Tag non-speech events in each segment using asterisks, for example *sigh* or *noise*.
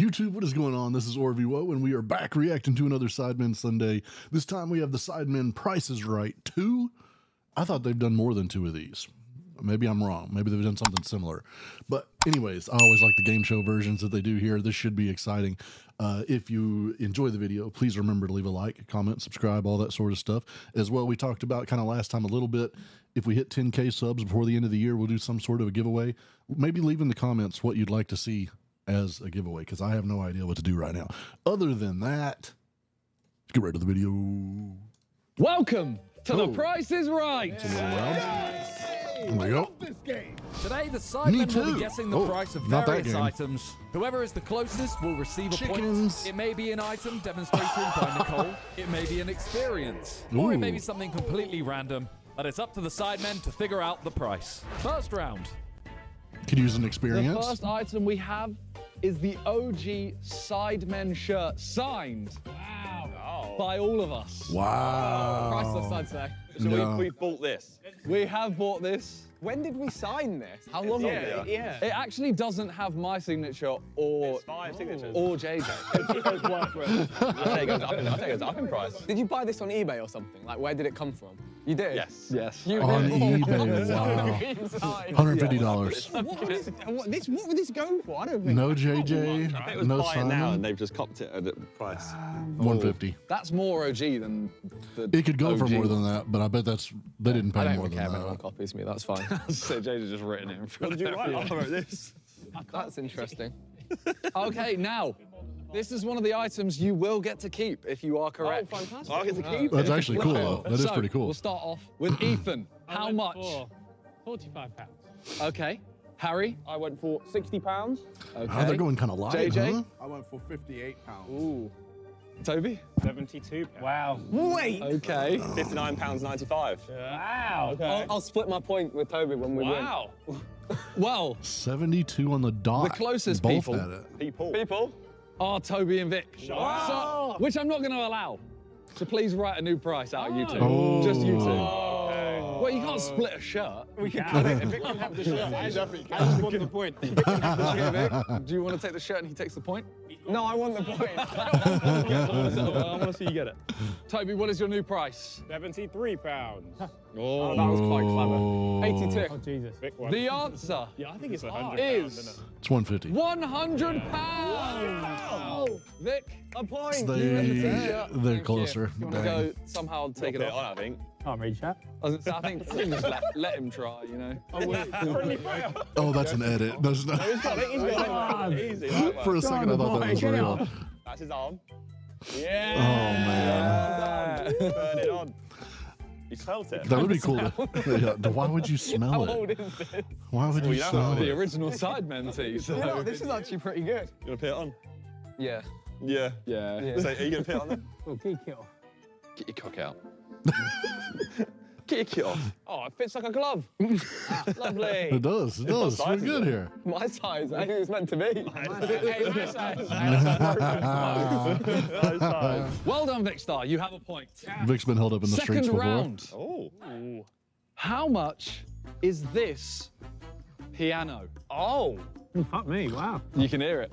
YouTube, what is going on? This is OrvieWoah, and we are back reacting to another Sidemen Sunday. This time we have the Sidemen Price is Right 2. I thought they've done more than two of these. Maybe I'm wrong. Maybe they've done something similar. But, anyways, I always like the game show versions that they do here. This should be exciting. Uh, if you enjoy the video, please remember to leave a like, comment, subscribe, all that sort of stuff. As well, we talked about kind of last time a little bit. If we hit 10K subs before the end of the year, we'll do some sort of a giveaway. Maybe leave in the comments what you'd like to see as a giveaway because I have no idea what to do right now. Other than that, let's get right to the video. Welcome to Oh. The Price is Right. There we go. Today, the Me sidemen will be guessing the Oh, price of various items. Whoever is the closest will receive a Chickens. point. It may be an item demonstrated by Nicole. It may be an experience. Or it may be something completely random. But it's up to the sidemen to figure out the price. First round. Could use an experience. The experience. first item we have is the OG Sidemen shirt signed by all of us. Wow. Priceless, I'd say. So No. we, we bought this. We have bought this. When did we sign this? How long Yeah, ago? yeah. It actually doesn't have my signature or It's five signatures. or JJ. I think it goes up in, I think it goes up in price. Did you buy this on eBay or something? Like, where did it come from? You did? Yes. yes. You On did? eBay, *laughs* wow. $150. What, is, what, this, what would this go for? I don't think. No I think JJ, it was no buy it now and they've just copped it at a price. Um, 150. That's more OG than the It could go for OG. more than that, but I bet that's they didn't I pay don't more even than care if anyone that. copies me. That's fine. *laughs* so JJ's just written it in front What did you write? I wrote this. That's interesting. *laughs* Okay, now, this is one of the items you will get to keep if you are correct. Oh, fantastic. I get to keep That's actually cool though. That is So, pretty cool. We'll start off with *clears throat* Ethan. I How went much? for 45 pounds. Okay. Harry? I went for 60 pounds. Okay. Oh, they're going kind of light, JJ? huh? I went for 58 pounds. Ooh. Toby? 72 pounds. Wow. Wait. Okay. £59.95. Wow. I'll, I'll split my point with Toby when we Wow. Well, 72 on the dot. The closest Both people. had it. People. People. Are Toby and Vic. So, which I'm not going to allow. So please write a new price out of you two. Oh. Just you two. Well, you can't split a shirt. We can cut it. If it can have the *laughs* shirt, I definitely I just want the point. *laughs* Okay, Vic, do you want to take the shirt and he takes the point? No, I want the point. *laughs* I want to see you get it. Toby, what is your new price? 73 pounds. Oh, oh, that was quite Oh. clever. 82. Oh, Jesus. Big one. The answer yeah, I think it's 100 is- pounds, isn't it? It's 150. 100 pounds. Vic, A point. They, You get the uh, t-shirt. they're Thank closer. you want to go somehow take it it off? on, I think. Can't reach that. I, was say, I think just let, let him try, you know. *laughs* Oh, that's an edit. That's not, He's got it. He's. Easy. Like for a that. second, I thought that was real. That's his arm. Yeah. Oh, man. Burn it on. You smelt it. That would be cool. to- yeah, why would you *laughs* smell How it? old is this? Why would you you know smell how The original Sidemen tee. So. You know, this is actually pretty good. You want to put it on? Yeah. Yeah. yeah. Yeah. So are you going to put it on then? Oh, kick it off. Get your cock out. *laughs* Kick it off. Oh, it fits like a glove. *laughs* Lovely. It does. It does. We're size good here. My size. I think it's meant to be. *laughs* Hey, my size. Nice size. Well done, Vikkstar. You have a point. Vic's been held up in the Second streets before. round. Oh. How much is this piano? Oh. Fuck me, wow. You can hear it.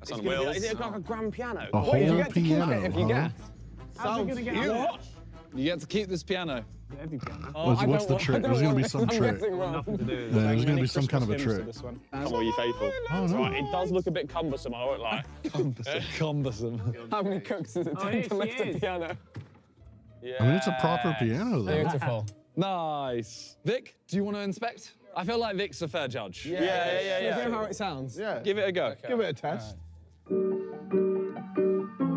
That's on Is it- wheels. Is it like a grand piano? A Wait, you whole get to keep piano, it if you huh? guess. How's it gonna get cute. what? You get to keep this piano. Every piano. Oh, What's- what's the trick? There's gonna be some. I'm *laughs* trick. guessing wrong. Nothing to do. Yeah, there's going to be some kind of a trick. Come on, you faithful. Oh, no. Right, it does look a bit cumbersome, I won't lie. *laughs* Cumbersome. *laughs* cumbersome. How many cooks does it Oh, take yes, to lift she a is. piano? I mean, it's a proper piano, though. Beautiful. Nice. Vic, do you want to inspect? I feel like Vic's a fair judge. Yeah, yeah, yeah. yeah. Hear how it sounds. Yeah. Give it a go. Give it a test.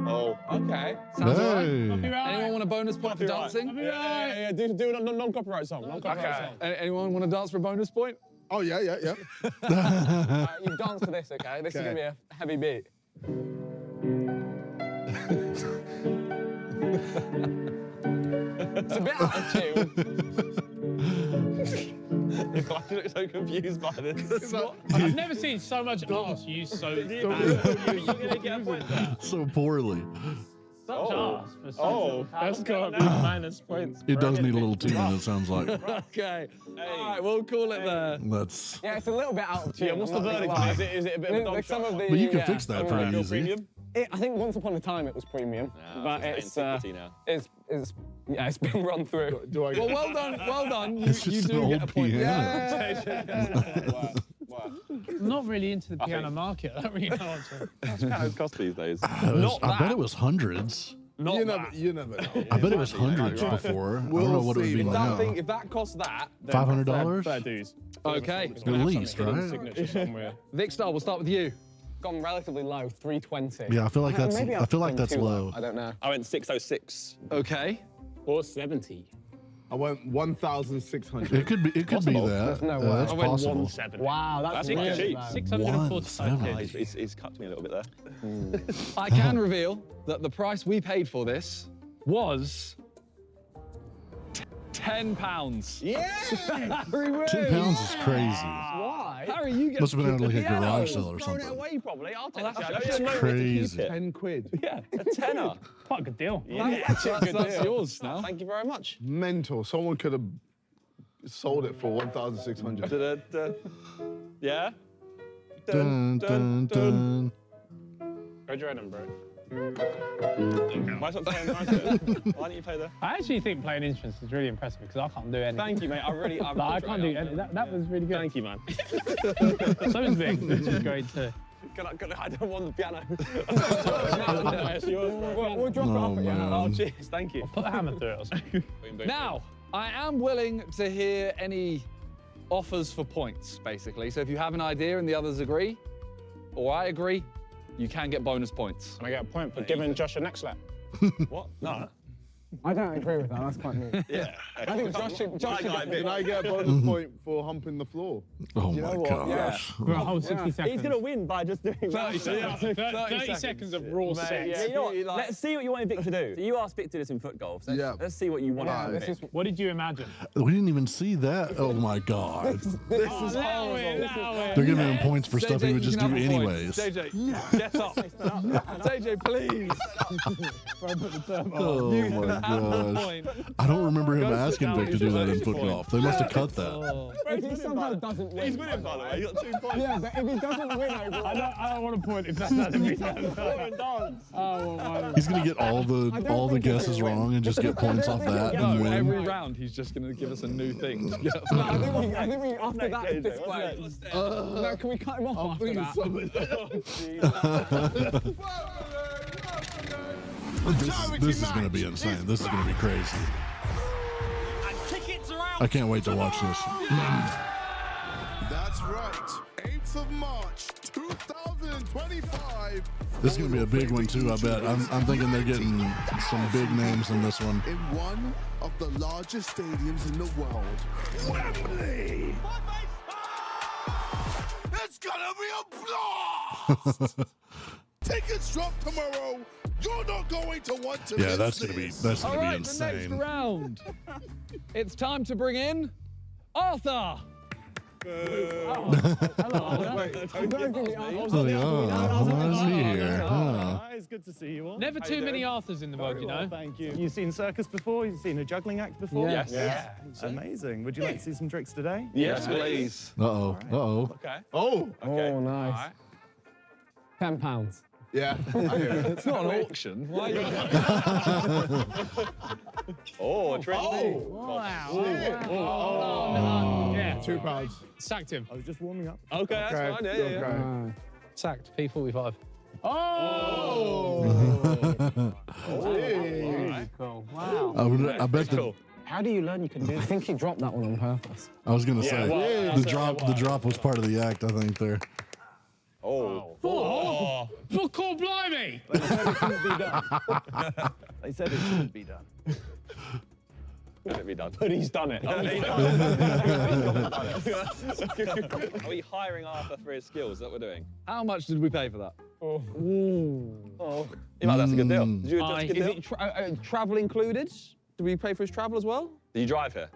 Oh. Okay. Sounds all right. Hey. Anyone want a bonus point for Copyright. dancing? Yeah, yeah, yeah. Do, do a non- non-copyright song. Non-copyright song. A- Anyone want to dance for a bonus point? Oh, yeah, yeah, yeah. *laughs* Uh, you dance to this, okay? This is gonna be a heavy beat. *laughs* it's a bit out of tune. *laughs* Why do you look so confused by this? I've never seen so much arse used so. *laughs* so poorly. Oh, Oh, that's got to be minus points. It does need a little tuning, it sounds like. *laughs* Okay. All right, we'll call it there. That's. Yeah, it's a little bit out of tune. Yeah, what's the I'm not gonna verdict? Is it, is it a bit of a Like dog some shot? of the, But you can yeah, fix that pretty like, Feel easy. premium? It, I think once upon a time it was premium, but it's uh, it's it's yeah, it's been run through. Do I Well, well done, well done. You, It's you do an get a point. piano. Yeah. I'm *laughs* not really into the piano market. I don't really know what to. That's kind of cost these days. I, was- I bet it was hundreds. Not You that. never, you never know. I bet it was might be, yeah, hundreds right. before. I We'll don't know what it would be If now. That thing, if that costs that, Five hundred dollars. Fair dues. Okay. It's gonna have least, some hidden right? Signature somewhere. Vikkstar, we'll start with you. Gone relatively low, 320. Yeah, I feel like Uh, that's. maybe I I've feel like that's too low. I don't know. I went 606. Okay. Or 70. I went 1,600. It could be. It could be Possible. that. There's no Uh, way. that's I went possible. 170. Wow, that's, That's really cheap. low. 645 One He's, he's, he's cut me a little bit there. *laughs* I can reveal that the price we paid for this was t- ten pounds. Yeah! *laughs* Harry wins. Ten pounds is crazy. Why? Harry, you get Must have been out of like a piano. garage sale or Throwing it something. away, probably. I'll take oh, That's that. actually I should know where to keep Crazy. 10 quid. *laughs* Yeah, a tenner. Quite a good deal. That's, that's, that's yours now. Thank you very much. Mental. Someone could have sold it for 1,600. Da-da-da. Yeah? Dun, dun, dun. Go to Edinburgh. Why not playing the? Why don't you play there? I actually think playing instruments is really impressive because I can't do anything. Thank you, mate. I really, *laughs* I, Like, I can't do any. That, that was really good. Thank you, man. *laughs* So is Vic, which is great too. Can I, can I, I don't want the piano. It's yours, bro. We'll, we'll drop it Oh, off again. oh, cheers. Thank you. I'll Put the hammer through it. *laughs* Now, I am willing to hear any offers for points, basically. So if you have an idea and the others agree, or I agree, you can get bonus points. Can I get a point for giving Josh a neck slap? What? No. I don't agree with that. That's quite neat. *laughs* Yeah. I think Josh should. Josh should got get- Can I get a bonus mm-hmm. point for humping the floor? Oh You know my what? gosh. For a whole 60 seconds. He's going to win by just doing 30 seconds. 30, 30 seconds. seconds of raw sex. Yeah, you know what? Let's see what you wanted Vic to do. So you asked Vic to do this in foot golf. So Yeah. Let's see what you want Yeah, to do. is What did you imagine? We didn't even see that. Oh my god. *laughs* This oh, is Allow it, horrible. allow it. They're giving him points for stuff he would just do have a point. anyways. JJ, get *laughs* up. JJ, please. Oh my gosh. I don't remember him asking Vic to do that in make a foot point. golf. They must have cut that. Oh. if he somehow doesn't win. He's winning, by the way. He got two points. Yeah, but if he doesn't win over, *laughs* I don't, I don't want a point if that *laughs* doesn't mean that. *laughs* Oh, well, He's gonna get all the all the guesses wrong and just get points off that No, and every round he's just going to give us a new thing. to get No, I think we, I think we after that JJ, display. no, can we cut him off after that? This, this is gonna be insane. This is gonna be crazy. I can't wait to watch this. That's right. 8th of March, 2025. This is gonna be a big one too. I bet. I'm, I'm thinking they're getting some big names in this one. In one of the largest stadiums in the world. Wembley! It's gonna be a *laughs* blast! Tickets drop tomorrow. You're not going to want to Yeah, miss that's gonna be that's All gonna be right, the next round. *laughs* it's time to bring in Arthur. Oh, yeah. Why is he here? Huh. Hi, it's good to see you all. Never too many Arthurs in the world, you know. Thank you. You've seen circus before? You've seen a juggling act before? Yes. Yeah. Amazing. Would you like to see some tricks today? Yes, please. Uh oh. Uh oh. Okay. Oh, Oh, nice. Ten pounds. Yeah. I hear it. It's not an auction. Why? Are you... *laughs* Oh, a trick. Oh, yeah, Two pounds. sacked him. I was just warming up. Okay, that's Okay. fine. Yeah, yeah, yeah. okay. Sacked. P45. Hey. Cool. Wow. I, would, I bet the, Cool. How do you learn you can do I think he dropped that one on purpose. I was gonna say well, the drop the drop was part of the act. I think there. Oh. Oh, Fuck all blimey! They said it shouldn't be done. Could it be done? But he's done it. *laughs* *laughs* Are we hiring Arthur for his skills? Is that what we're doing? How much did we pay for that? Oh. You might that's a good deal. Did you that's a good Is deal? it tra- uh, uh, travel included? Did we pay for his travel as well? Did you drive here?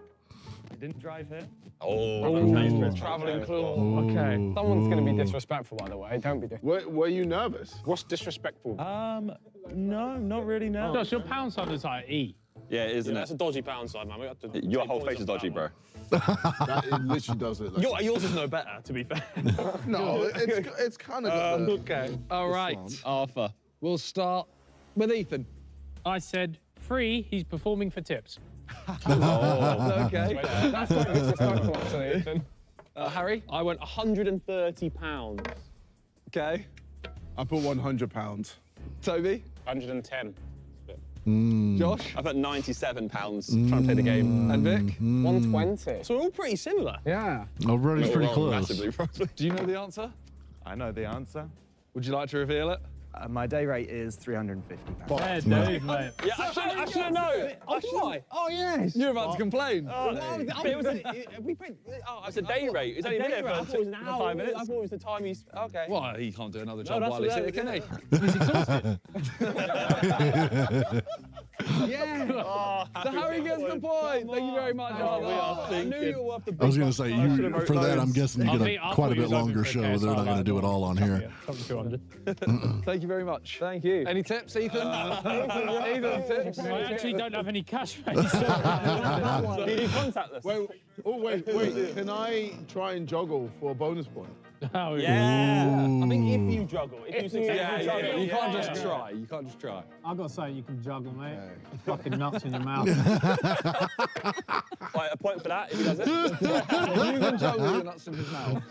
I didn't drive here. Oh, Travelling claw. Okay. Someone's going to be disrespectful, by the way. Don't be disrespectful. Were, were you nervous? What's disrespectful? Um, no, not really, no. Josh, your pound sign is like E. yeah, isn't it? That's a dodgy pound sign, man. We have to Your whole face is dodgy, bro. *laughs* That, it literally does look like. Your, yours is no better, to be fair. *laughs* no, it's it's kind of. Okay. All right, Arthur. We'll start with Ethan. I said free. He's performing for tips. *laughs* Okay. That's not disrespectful, actually, Ethan. Uh, Harry. I went 130 pounds. Okay. I put 100 pounds. Toby. 110. Josh. I put 97 pounds trying to play the game. And Vic. 120. So we're all pretty similar. Yeah. Already's pretty Wrong close. Massively, probably. Do you know the answer? I know the answer. Would you like to reveal it? Uh, my day rate is 350 pounds. Yeah, Dave, mate. Yeah, I should, I should have known. I should. Oh, yes. You're about to complain. But it was a, we paid, oh, it's a day rate. It's only been day there rate. I for, thought it was an hour. five minutes. I I thought it was the time he's. Okay. Well, he can't do another job that's while he's here, can he? He's exhausted. *laughs* Yeah. so Harry gets the point. Thank you very much, Arthur. we are I knew you were off the I was going to say, you for that, I'm guessing you I get think- a, I quite a bit longer show. They're not going to do it all on here. *laughs* Thank you very much. Thank you. Any tips, Ethan? *laughs* *laughs* Ethan, tips? I actually don't have any cash, mate. Do you do contactless? Wait, oh wait, wait. Can I try and juggle for a bonus point? Oh, Yeah. I think if you juggle, if you succeed, Yeah, if you yeah, juggle, You can't yeah, just yeah. try. You can't just try. I've got to say, you can juggle, mate. Fucking nuts in your *laughs* mouth. Right, a point for that if he does it. you can juggle your nuts in his mouth.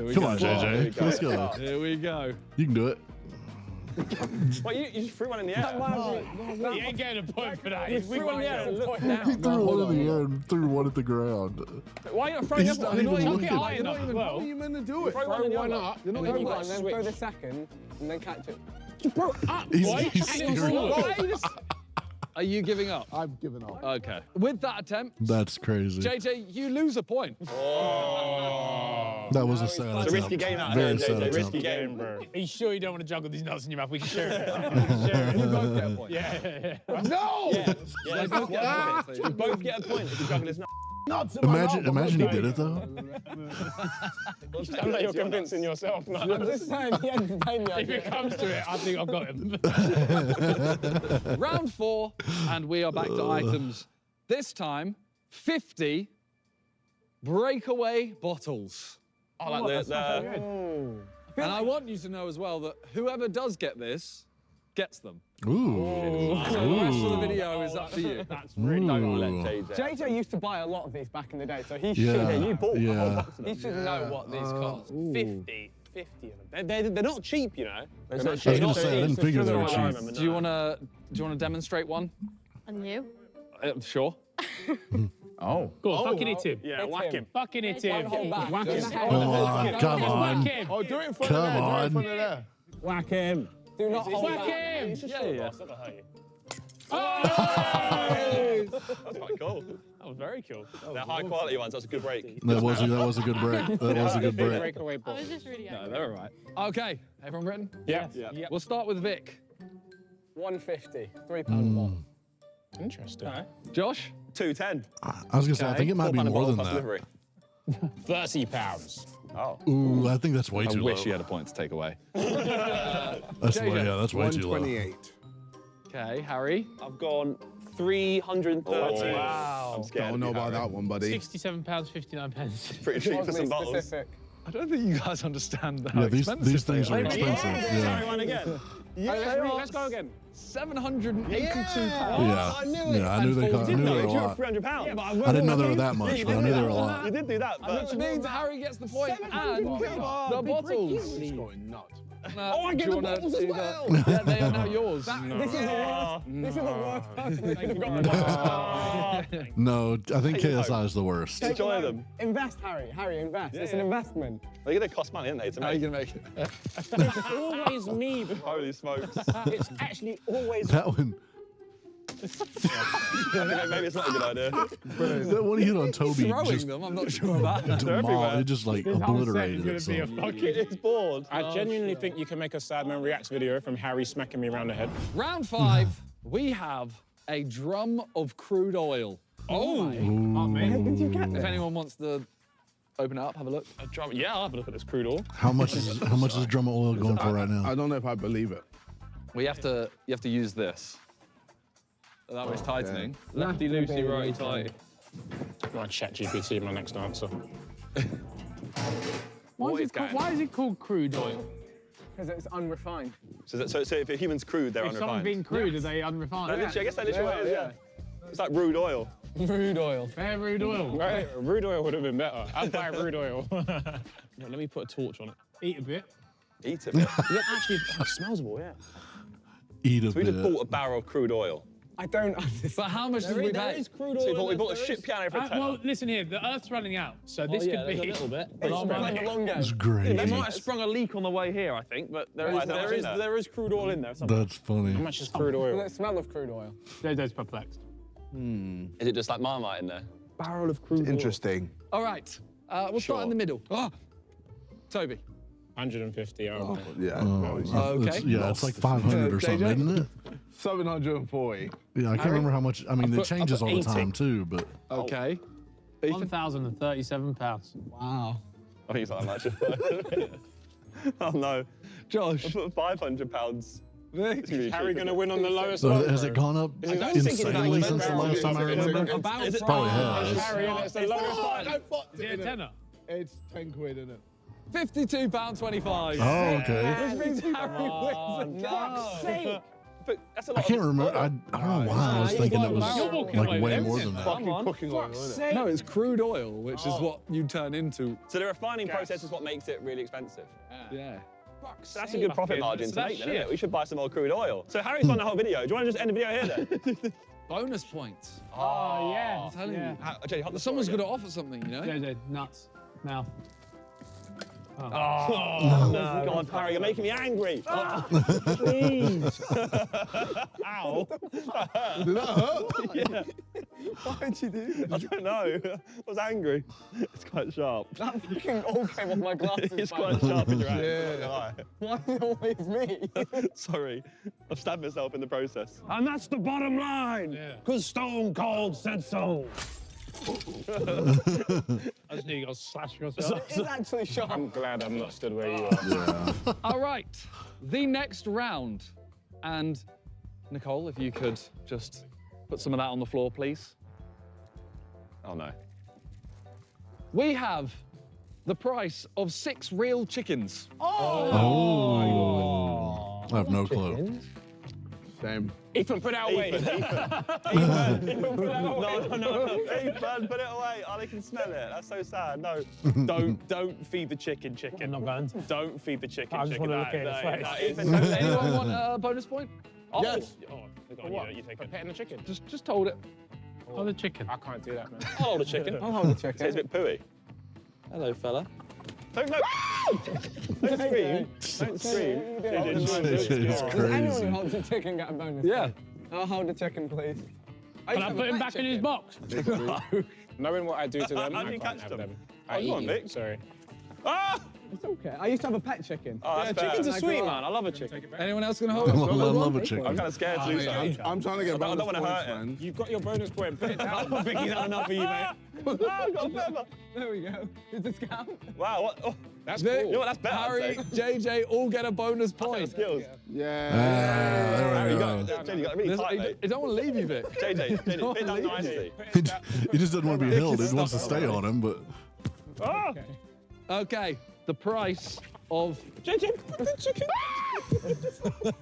Here we Come go. on, JJ. Let's go. Here we go. You can do it. *laughs* Wait, you, you just threw one in the air. he ain't getting a point for that. You threw one in the air and looked He down. threw one in the air and threw one at the ground. Why are you not throwing He's the not other one? even You're not even- enough as well. What are you meant to do it? Throw one one other. up, You're not and then gonna like go and then switch. throw the second, and then catch it. He's, Why? he's Actually, serious. *laughs* Are you giving up? I've given up. Okay. With that attempt, That's crazy. JJ, you lose a point. Oh. That was a sad It's a risky attempt. game out Very here, sad JJ. attempt. Risky game. Are you sure you don't want to juggle these nuts in your mouth? We can share it. *laughs* We *laughs* can share You it. both get a point. Yeah, yeah, yeah. No! Yeah, They both get a point. you both get a point if you juggle his nut. Nuts in Imagine, mouth, imagine he did it though. Sounds like you're convincing yourself, man. I'm just saying, he hadn't paid me. If it comes to it, I think I've got him. *laughs* Round four, and we are back to uh. items. This time, 50 breakaway bottles. I like oh, the, the And I want you to know as well that whoever does get this gets them. Ooh. So the rest of the video is up to you. *laughs* That's really Ooh. Let JJ. JJ used to buy a lot of these back in the day, so he Yeah, should. you bought a whole box of He them. should know what these cost. 50. 50 of them. They're, they're, they're not cheap, you know. They're not I was gonna say, I didn't figure they were cheap. Do you want to do you want to demonstrate one? And you? Uh, sure. *laughs* Oh. Go on, fucking hit him. Yeah, Hit whack him. him. Fucking hit him. Whack him. Come on, come on. Oh, do it in front Come of there. Do it on. in front of there. Whack him. Do not hold Whack back. him. Yeah, yeah. Oh! That's quite cool. That was very cool. They're high quality ones. That's a good break. That was a, that was a good break. *laughs* That was a good break. Breakaway I ball. was just really No, they're all right. Okay, everyone written? Yeah. We'll start with Vic. 150. Three pound hmm. a bottle. Interesting. Josh? 210. I was gonna say, I think it might be £4 a more than that. delivery. *laughs* 30 pounds. Oh. Ooh, I think that's way I too wish low. you had a point to take away. *laughs* That's way, yeah, that's way too low. 128. Okay, Harry. I've gone 330. wow. I'm scared. Don't know about Harry. that one, buddy. 67 pounds, 59 pence. *laughs* Pretty cheap for some bottles. specific. I don't think you guys understand how Yeah, these expensive these things they are are. expensive. Sorry, Yeah. one again. Yeah, Let's go again. 782 pounds. Yeah. I knew it. Yeah, I knew they And I knew they were a You were lot. 300 pounds. I didn't know they were that much, but I knew they were a lot. You did do that, but Which means Harry gets the point and the bottles. It's going nuts. Uh, Oh, I get the wanna bottles as well. Yeah, they are now yours. This is the worst. This is the worst person that can go. No, I think KSI is the worst. enjoy them. Invest, Harry. Harry, invest. it's an investment. They're going to cost money, aren't they, to How are you make? gonna make it? it's always me. bro. *laughs* Holy smokes. It's actually always That one, Maybe it's not a good idea. that one he hit on Toby Throwing just them, I'm not sure about *laughs* that. demolished. It just like obliterated This it. whole set is So. going to be a fucking... It's bored. I genuinely think you can make a Sidemen Reacts video from Harry smacking me around the head. Round five, we have a drum of crude oil. Oh, oh man. Did you get If anyone wants to open it up, have a look. A drum. Yeah, I'll have a look at this crude oil. How much is how much is drum of oil going for right now? I don't know if I believe it. Well, you have to you have to use this. That was oh, tightening. Lefty loosey, righty tighty. Right, ChatGPT my next answer. *laughs* Why What is, is it called, why is it called crude oil? Because it's unrefined. So, that, so, so if a human's crude, they're If someone unrefined. being crude, are they No, unrefined? literally, I guess that literally what it is, yeah. It's like rude oil. *laughs* Rude oil. Fair rude oil. *laughs* Right, rude oil would have been better. I'd buy rude oil. Right, let me put a torch on it. Eat a bit. Eat it. Yeah, actually, oh, it smells well, yeah. Eat a bit we just bit. bought a barrel of crude oil. I don't understand. But how much did There we is, there pay? is crude So we oil. bought, we bought a there, shit piano for a Uh, well, listen here, the Earth's running out, so this Oh, yeah, could be. a little bit. *laughs* It's Long playing run. long game. It's They might have sprung a leak on the way here, I think, but there is, there that's is, in there. there is crude oil in there. somewhere. That's funny. How much is crude oil? it smell of crude oil? Jojo's perplexed. Hmm. Is it just like Marmite in there? Barrel of crude oil. Interesting. All right. Uh, we'll start in the middle. Ah, Toby. 150. Oh, Yeah. Oh, it's- Okay. yeah, it's like 500 or something, isn't it? 740. Yeah, I can't remember how much. I mean, it put- I changes put all the 80. time too, but Okay. Oh. Ethan. 1,037 pounds. Wow. I think it's like that much. *laughs* oh no. Josh. I put 500 pounds. Harry going to win on the lowest so one? has it gone up I was thinking about insanely it. since the last time I remember? About Is it- Probably has. Harry, and it's the lowest Oh, one. I fucked Is it it. a tenner? It's 10 quid, isn't it? £52.25. Oh, okay. Which means Harry wins. Fuck's sake. But that's a I lot can't remember. I, I don't know why I was thinking that was like way with more than that. Fucking cooking oil, isn't it? No, it's crude oil, which is oh. what you turn into. So the refining process is what makes it really expensive. Yeah. So that's a good profit margin so to make, then, isn't it? We should buy some more crude oil. So Harry's won the whole video. Do you want to just end the video here then? *laughs* Bonus points. Oh, yeah. I'm telling yeah. you. How, Jay, hold the Someone's going to offer something, you know? Jojo, nuts. Mouth. Oh. oh, no. God, Harry, you're making me angry. Ah. Oh. Please. *laughs* Ow. Did that hurt? yeah. Why did you do that? I don't know. I was angry. It's quite sharp. *laughs* That fucking all came off my glasses. It's quite the sharp in your hand. Yeah. Why is it always me? *laughs* Sorry. I've stabbed myself in the process. And that's the bottom line. Yeah. Because Stone Cold said so. I just knew you got slash yourself. It's actually sharp. I'm glad I'm not stood where you ah. are. All right. The next round. And Nicole, if you could just put some of that on the floor, please. Oh no. We have the price of six real chickens. Oh. oh. oh. I have no clue. Same. Ethan, put that away. Ethan, Ethan. *laughs* Ethan, put that away. No, no, no. Ethan, put it away. Oh, they can smell it. That's so sad. No. *laughs* don't don't feed the chicken chicken. I'm not going to. Don't feed the chicken I just chicken. wanna look That- at his that- face. that is- Ethan, *laughs* Does anyone want a bonus point? Oh, Yes. Oh, go on, you, you take it. Pet in the chicken. Just, just hold it. Oh, the chicken. I can't do that, man. I'll hold the chicken. I'll hold the chicken. It's a bit pooey. Hello, fella. Don't, no. Don't scream. Don't scream. Does anyone who holds a chicken get a bonus? Yeah. I'll hold the chicken, please. Can I put him back in his box? Knowing what I do to them, I you can't catch have them? them. Oh, I on, eat Vic. you. Sorry. Ah! It's okay. I used to have a pet chicken. Oh, that's Chickens bad. are sweet, man. I love a chicken. Anyone else gonna hold it? I love a I'm chicken. kind of scared to do I'm. I'm trying to get I don't bonus wanna hurt it. man. You've got your bonus point. Put it down. Vicky's not enough for you, mate. *laughs* Ah, I got a feather. There we go. Is this count? Wow, what? Oh, That's Vic, cool. you know what? That's better. Harry, JJ all get a bonus Better point. skills. Yeah. Ah, there Harry, we you go. got, JJ, you got really There's- tight, he, mate. he don't want to leave you, Vic. JJ, JJ, *laughs* Don't fit down leave nicely. He, he just doesn't want to be held. He wants to stay on him, but Ah! Okay, the price of. JJ, put the chicken.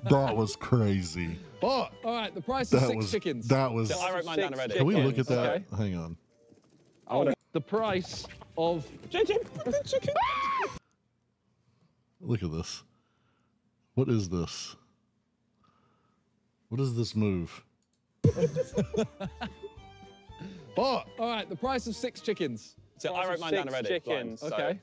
*laughs* that was crazy. But All right, the price of six was chickens. that was. I wrote mine down already. Can we look at that? okay. Hang on. The price of. JJ, put the chicken. Look at this. What is this? What is this move? *laughs* but All right, the price of six chickens. So I wrote mine down Six already. chickens. blind, so-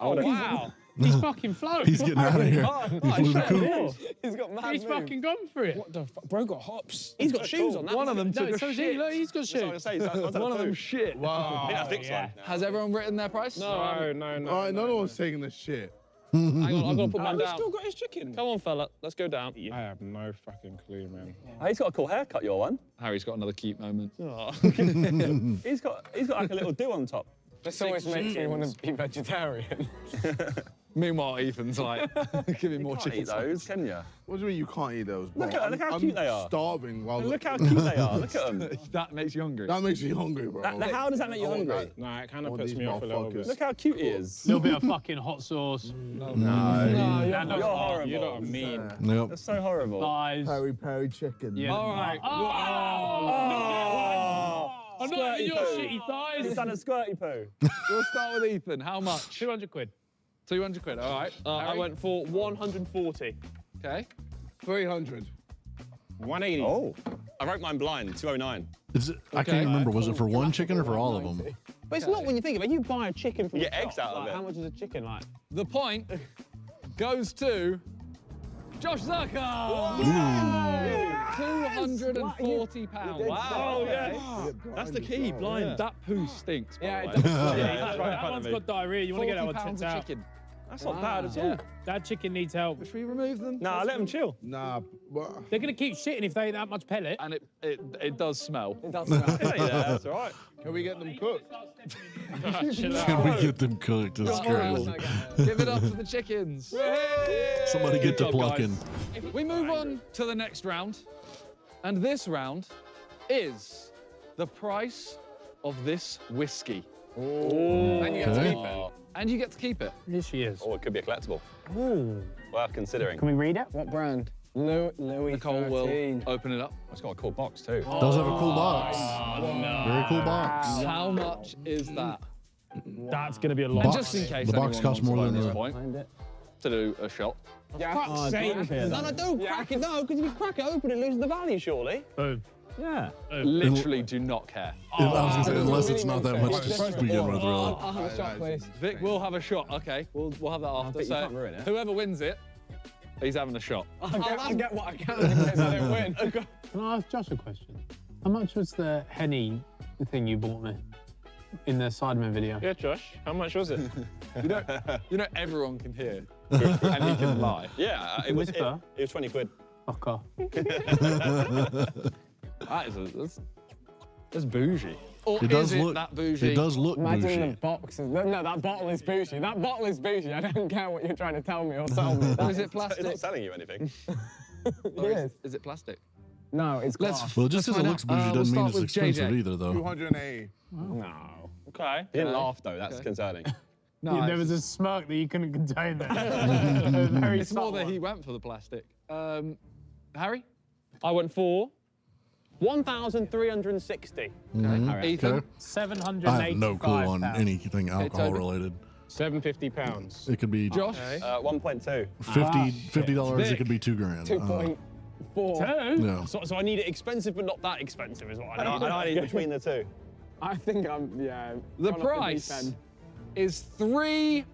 Okay. Oh, wow. *laughs* He's fucking flown. He's getting out of here. *laughs* He flew the coop. *laughs* He's got mad He's moves. fucking gone for it. What the fuck? Bro got hops. He's got shoes on. That One of them No, took a so shit. he. Look, he's got That's what I was shoes. saying. so One of them shit. wow. I think I yeah. Has everyone written their price? No, no, no. All right, no, no one's taking this shit. Hang on, I've got to put mine He's down. still got his chicken. Come on, fella. Let's go down. I have no fucking clue, man. Oh, he's got a cool haircut, your one. Harry's got another cute moment. Oh. he's got he's got like a little do on top. This always makes me want to be vegetarian. *laughs* Meanwhile, Ethan's like, *laughs* *laughs* give me more Can't chicken. eat those, can you? What do you mean you can't eat those? Look bro? at- look how I'm, cute I'm they are. Starving. While Look how cute they are. Look at them. that makes you hungry. That makes me hungry, bro. That- how does that make you I hungry? that. Nah, it kind of oh, want puts me off a little bit. Look how cute he is. little bit of fucking hot sauce. Mm, no. Mm. That you're looks- horrible. You lot are mean. Yep. That's so horrible. Thighs. Peri peri chicken. Yeah. All right. Oh, I'm not Squirty eating your poo. shitty He's thighs. done a squirty poo. *laughs* We'll start with Ethan. How much? 200 quid. 200 quid. All right. Uh, I went for 140. Okay. 300. 180. Oh, I wrote mine blind. 209. Is it, I can't remember. Was it for one chicken or for all of them? But it's not when you think of it. You buy a chicken from You the get eggs shop, out of like, it. How much is a chicken like? The point goes to Josh Zerka. 240 pounds. Wow. Oh, yeah. That's the key, blind. That poo stinks. by Yeah, it does. *laughs* Yeah, That, he's right in that front one's got diarrhea. You want to get 40 that one pounds checked of out. chicken. That's not bad at all. Yeah, that chicken needs help. Should we remove them? Nah, let them chill. Nah, but They're gonna keep shitting if they eat that much pellet. And it, it, it does smell. It does smell. *laughs* Yeah, that's all right. can we get them cooked? *laughs* Can we get them cooked? It's crazy. Give it up to the chickens. Somebody get to plucking. We move on to the next round. And this round is the price of this whiskey. And you get to Okay. keep it. And you get to keep it. Here she is. Oh, it could be a collectible. Ooh. Worth considering. Can we read it? What brand? Louis, Louis Nicole will open it up. It's got a cool box too. Oh, Does have a cool box. Very cool box. How much is that? That's gonna be a lot. And just in case The box costs more than this point to do a shot. Yeah. Fuck's oh, sake. No, no, don't Yeah. crack it. No, because if you crack it open, it loses the value, surely. Boom. Yeah. Literally do not care. I was say, Oh, unless really it's not that much to. to begin with, really. I'll have a shot, please. Vic will have a shot. Okay, we'll we'll have that after. So can't ruin it. whoever wins it, he's having a shot. *laughs* I'll get, I'll get what I can in case I don't win. *laughs* Can I ask Josh a question? How much was the Henny thing you bought me in the Sidemen video? Yeah, Josh. How much was it? *laughs* You know, you know everyone can hear, and he can lie. Yeah, uh, it was it, it was 20 quid. Fuck off. That is a, that's, that's bougie. Or It does is it look. that bougie? It does look Imagine bougie. the boxes. No, no, that bottle is bougie. That bottle is bougie. I don't care what you're trying to tell me or sell me. *laughs* Or That is it It's not selling you anything. *laughs* Or is, is it plastic? No, it's Let's. glass. Well, just let's because it looks bougie Uh, doesn't we'll mean it's expensive JJ. either, though. 280. No. Okay. He didn't laugh though, that's concerning. *laughs* No, Yeah, there was a smirk that you couldn't contain there. A very it's more that one. he went for the plastic. Um, Harry? I went for 1,360. Okay. Ethan? Okay. 785 I have no clue on pounds. anything alcohol Toby? related. 750 pounds. It could be Josh? Uh, 1.2. 50 fifty dollars. It could be two grand. Two Uh, point. Two? yeah. So, so I need it expensive, but not that expensive, is what I And I, need. and I need between the two. *laughs* I think I'm. Yeah. The gone off deep price end. is three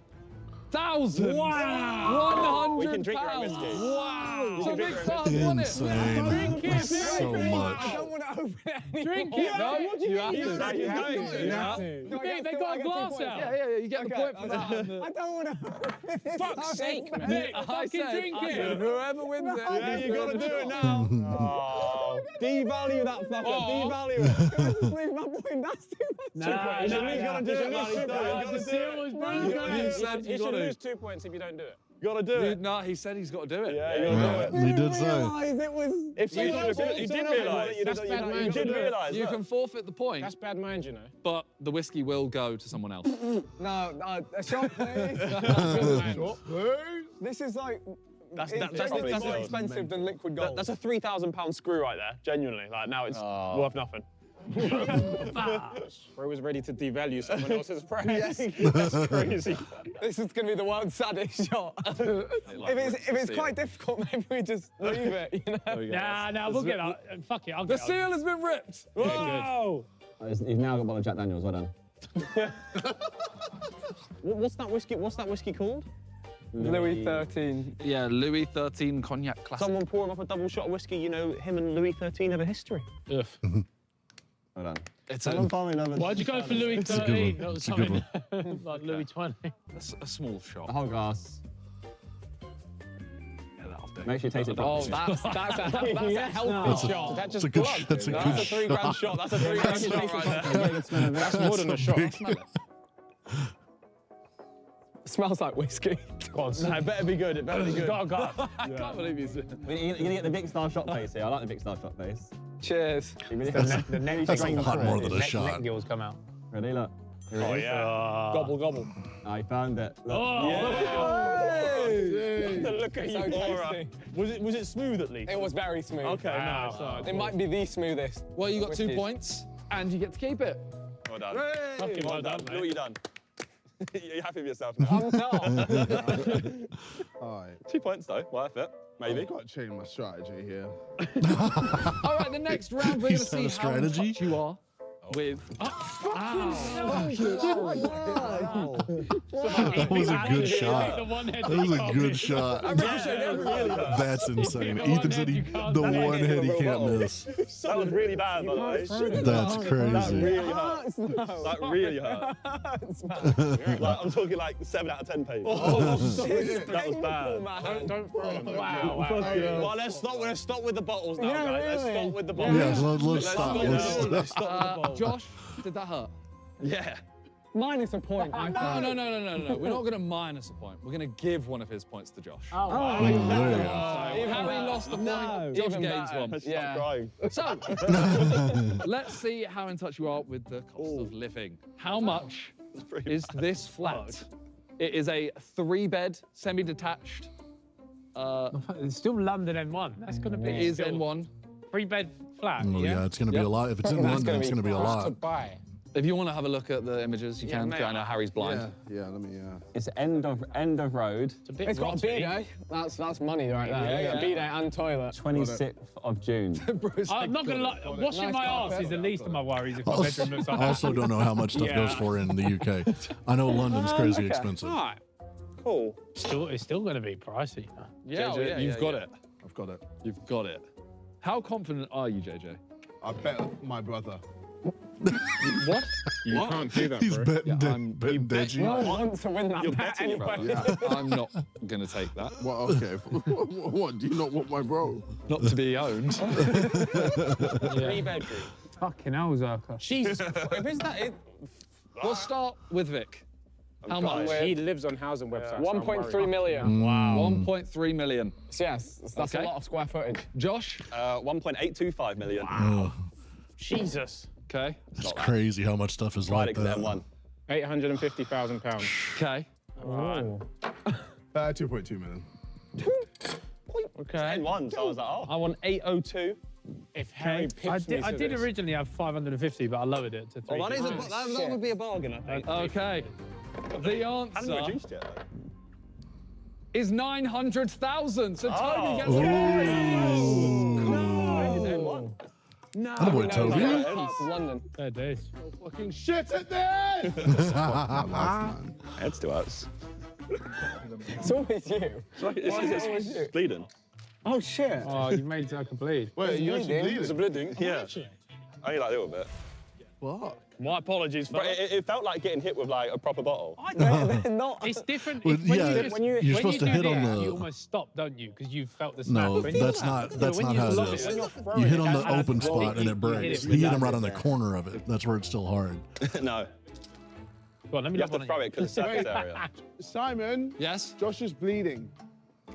thousand Wow. one We hundred can drink your pounds. whiskey. Wow! So can Big drink won it. Insane. Drink it, So baby. much. I don't want to open it anymore. Drink it. No, What do you you have mean? You have to. You You have have to. to. You have to. Do I Okay, they got I a get two glass out. Yeah, yeah, yeah. You get the Okay, point for that. *laughs* I don't want to. *laughs* Fuck's sake, man. I fucking said, drink it. whoever wins it. Yeah, is you gotta do it now. *laughs* Oh, oh, devalue that fucker. Oh. Devalue it. Just leave my point. That's too much. Nah, You nah, gotta do it, man. You gotta The do seal it. was You broken. said you You should got to. Lose two points if you don't do it. You gotta do You- it. No, he said he's got to do it. Yeah, you gotta do it. He did say. Realise it was. If you, You did, did- you you did did realise, you That's did, bad you, you management. realise. You look. can forfeit the point, That's bad mind, you know. but the whiskey will go to someone else. *laughs* No, no, a shot, *laughs* please. this is like. That's- it's that- that's just probably more expensive than liquid That- gold. that's a three thousand pound screw right there. Genuinely, like now it's Oh. worth nothing. Bro was ready to devalue someone else's price. *laughs* That's crazy. This is going to be the world's saddest shot. *laughs* if it's, if it's quite difficult, *laughs* maybe we just leave it, you know? Nah, nah, we'll get out. Uh, fuck it, I'll The get out. seal has been ripped. Whoa! Uh, he's now got a bottle of Jack Daniels. Well done. What's that whiskey? What's that whiskey called? Louis 13. Yeah, Louis 13 cognac classic. Someone pour him off a double shot of whiskey. You know, him and Louis XIII have a history. Ugh. Hold on. It's a, Why'd you go for Louis *laughs* That's 30? one. That was It's a something *laughs* like Louis 20. That's a small shot. The whole glass. Make sure you taste it Oh, that's, that's, a, that's a *laughs* healthy That's shot. That's just a good shot. that's a three grand shot. That's a three grand shot right there. That's more than a shot. Smells like whiskey. *laughs* Go on, No, it better be good. It better be *laughs* good. Go, go. *laughs* I can't believe you said You're you're gonna get the big star shot face here. I like the big star shot face. Cheers. You really The neck, That's a lot more than a neck, shot. Neck gills come out. Ready? Look. You Oh ready? yeah. Gobble gobble. I found it. Look. Oh, look at you, so Aura. tasty. Was it was it smooth at least? It was very smooth. Okay, Wow. nice. alright. It might be the smoothest. Well, you got two points, and you get to keep it. Well done. Fucking Well well done. done, Look what mate. you done. *laughs* You're happy with yourself now. *laughs* Oh, I'm not. *laughs* All right. Two points though, worth it. Maybe. I've got to change my strategy here. All right, the next round we're going to see had how in strategy? you are with. *laughs* That was a good shot. one That was a good shot. That's insane. The Ethan said he head you can't the one head he can't miss. *laughs* That was really *laughs* bad, by the way. That's That crazy. really hurt. That really hurt. like, I'm talking like seven out of ten pages. oh that was bad. Don't, don't throw them. Wow, wow. Well, let's stop. Let's stop with the bottles now, Yeah, guys. Let's stop with the bottles. Yeah, let, let's stop. with Let's Let's stop with the Uh, bottles. Josh, did that hurt? Yeah. Minus a point. I No, no, no, no, no, no. We're not going to minus a point. We're going to give one of his points to Josh. Oh, wow. There you go. Even Harry lost the point. Josh Even gains better. one. Yeah. crying. So, *laughs* let's see how in touch you are with the cost of living. How much pretty is this flat? It is a three-bed, semi-detached. Uh, *laughs* It's still London N1. That's going to be it is still N1. Three bed flat. Oh, yeah, it's going to be Yep. a lot. If it's in London, gonna it's going to be a lot. To lot. buy. If you want to have a look at the images, you Yeah, can. mate. I know Harry's blind. Yeah, yeah, let me, uh... It's end of end of road. It's a bit It's got a rotty. bidet. That's that's money right there. Yeah, Yeah, yeah. bidet and toilet. 26th of June. *laughs* I'm not going to lie. Washing Nice my carpet. arse is the least of my worries if my bedroom looks like I also don't know how much stuff *laughs* Yeah. goes for in the UK. I know London's crazy expensive. All right. Cool. Still, it's still going to be pricey. huh? Yeah, oh, JJ, you've got it. I've got it. You've got it. How confident are you, JJ? I bet my brother. What? You can't do that, He's bro. betting, Yeah, de- I'm- betting Deji. No one wants to win that You're bet betting, bro. anyway. *laughs* Yeah. I'm not going to take that. Well, okay. *laughs* what? Do you not want my bro? Not to be owned. *laughs* Three bedroom. Fucking hell, Zerka. Jesus. if is that it? we'll start with Vic. How much? He lives on housing websites. so I'm 1.3 Wow. 1.3 million. So yes, that's that's Okay. a lot of square footage. Josh? Uh, 1.825 million. Oh, Jesus. Okay. That's crazy how much stuff is Right like next to that. them one. 850,000 pounds. Okay. Oh. *laughs* Uh, 2.2 million. Okay. And one. So I was like, oh. I want 802. If Harry I pips me did, I did originally have 550, but I lowered it to Oh, that, is a, 350. that, that would be a bargain, I think. Okay. The answer yet, is 900,000. So oh. Toby Oh. gets Ooh. No. Attaboy, Toby. It's London. Fair days. Fucking shit at this! *laughs* Heads to us. It's always you. It's like, it's, it's, it's, it's bleeding. Oh shit. Oh, you made Zerka bleed. Wait, you actually bleeding. bleeding? bleeding? Yeah. Only like a little bit. What? My apologies, But fellas. it, it felt like getting hit with like a proper bottle. They're *laughs* not. It's different. Well, if- when yeah, you just, when you- you're you supposed to do hit on the- You almost stop, don't you? Because you felt the snap. No, that's not that's not how lob it it, when is. you're You throwing hit on the open spot and it breaks. hit You hit him right on the corner of it. That's where it's still hard. *laughs* no. Go on, let me You have to throw it because it's *laughs* surface area. Simon, Yes. Josh is bleeding.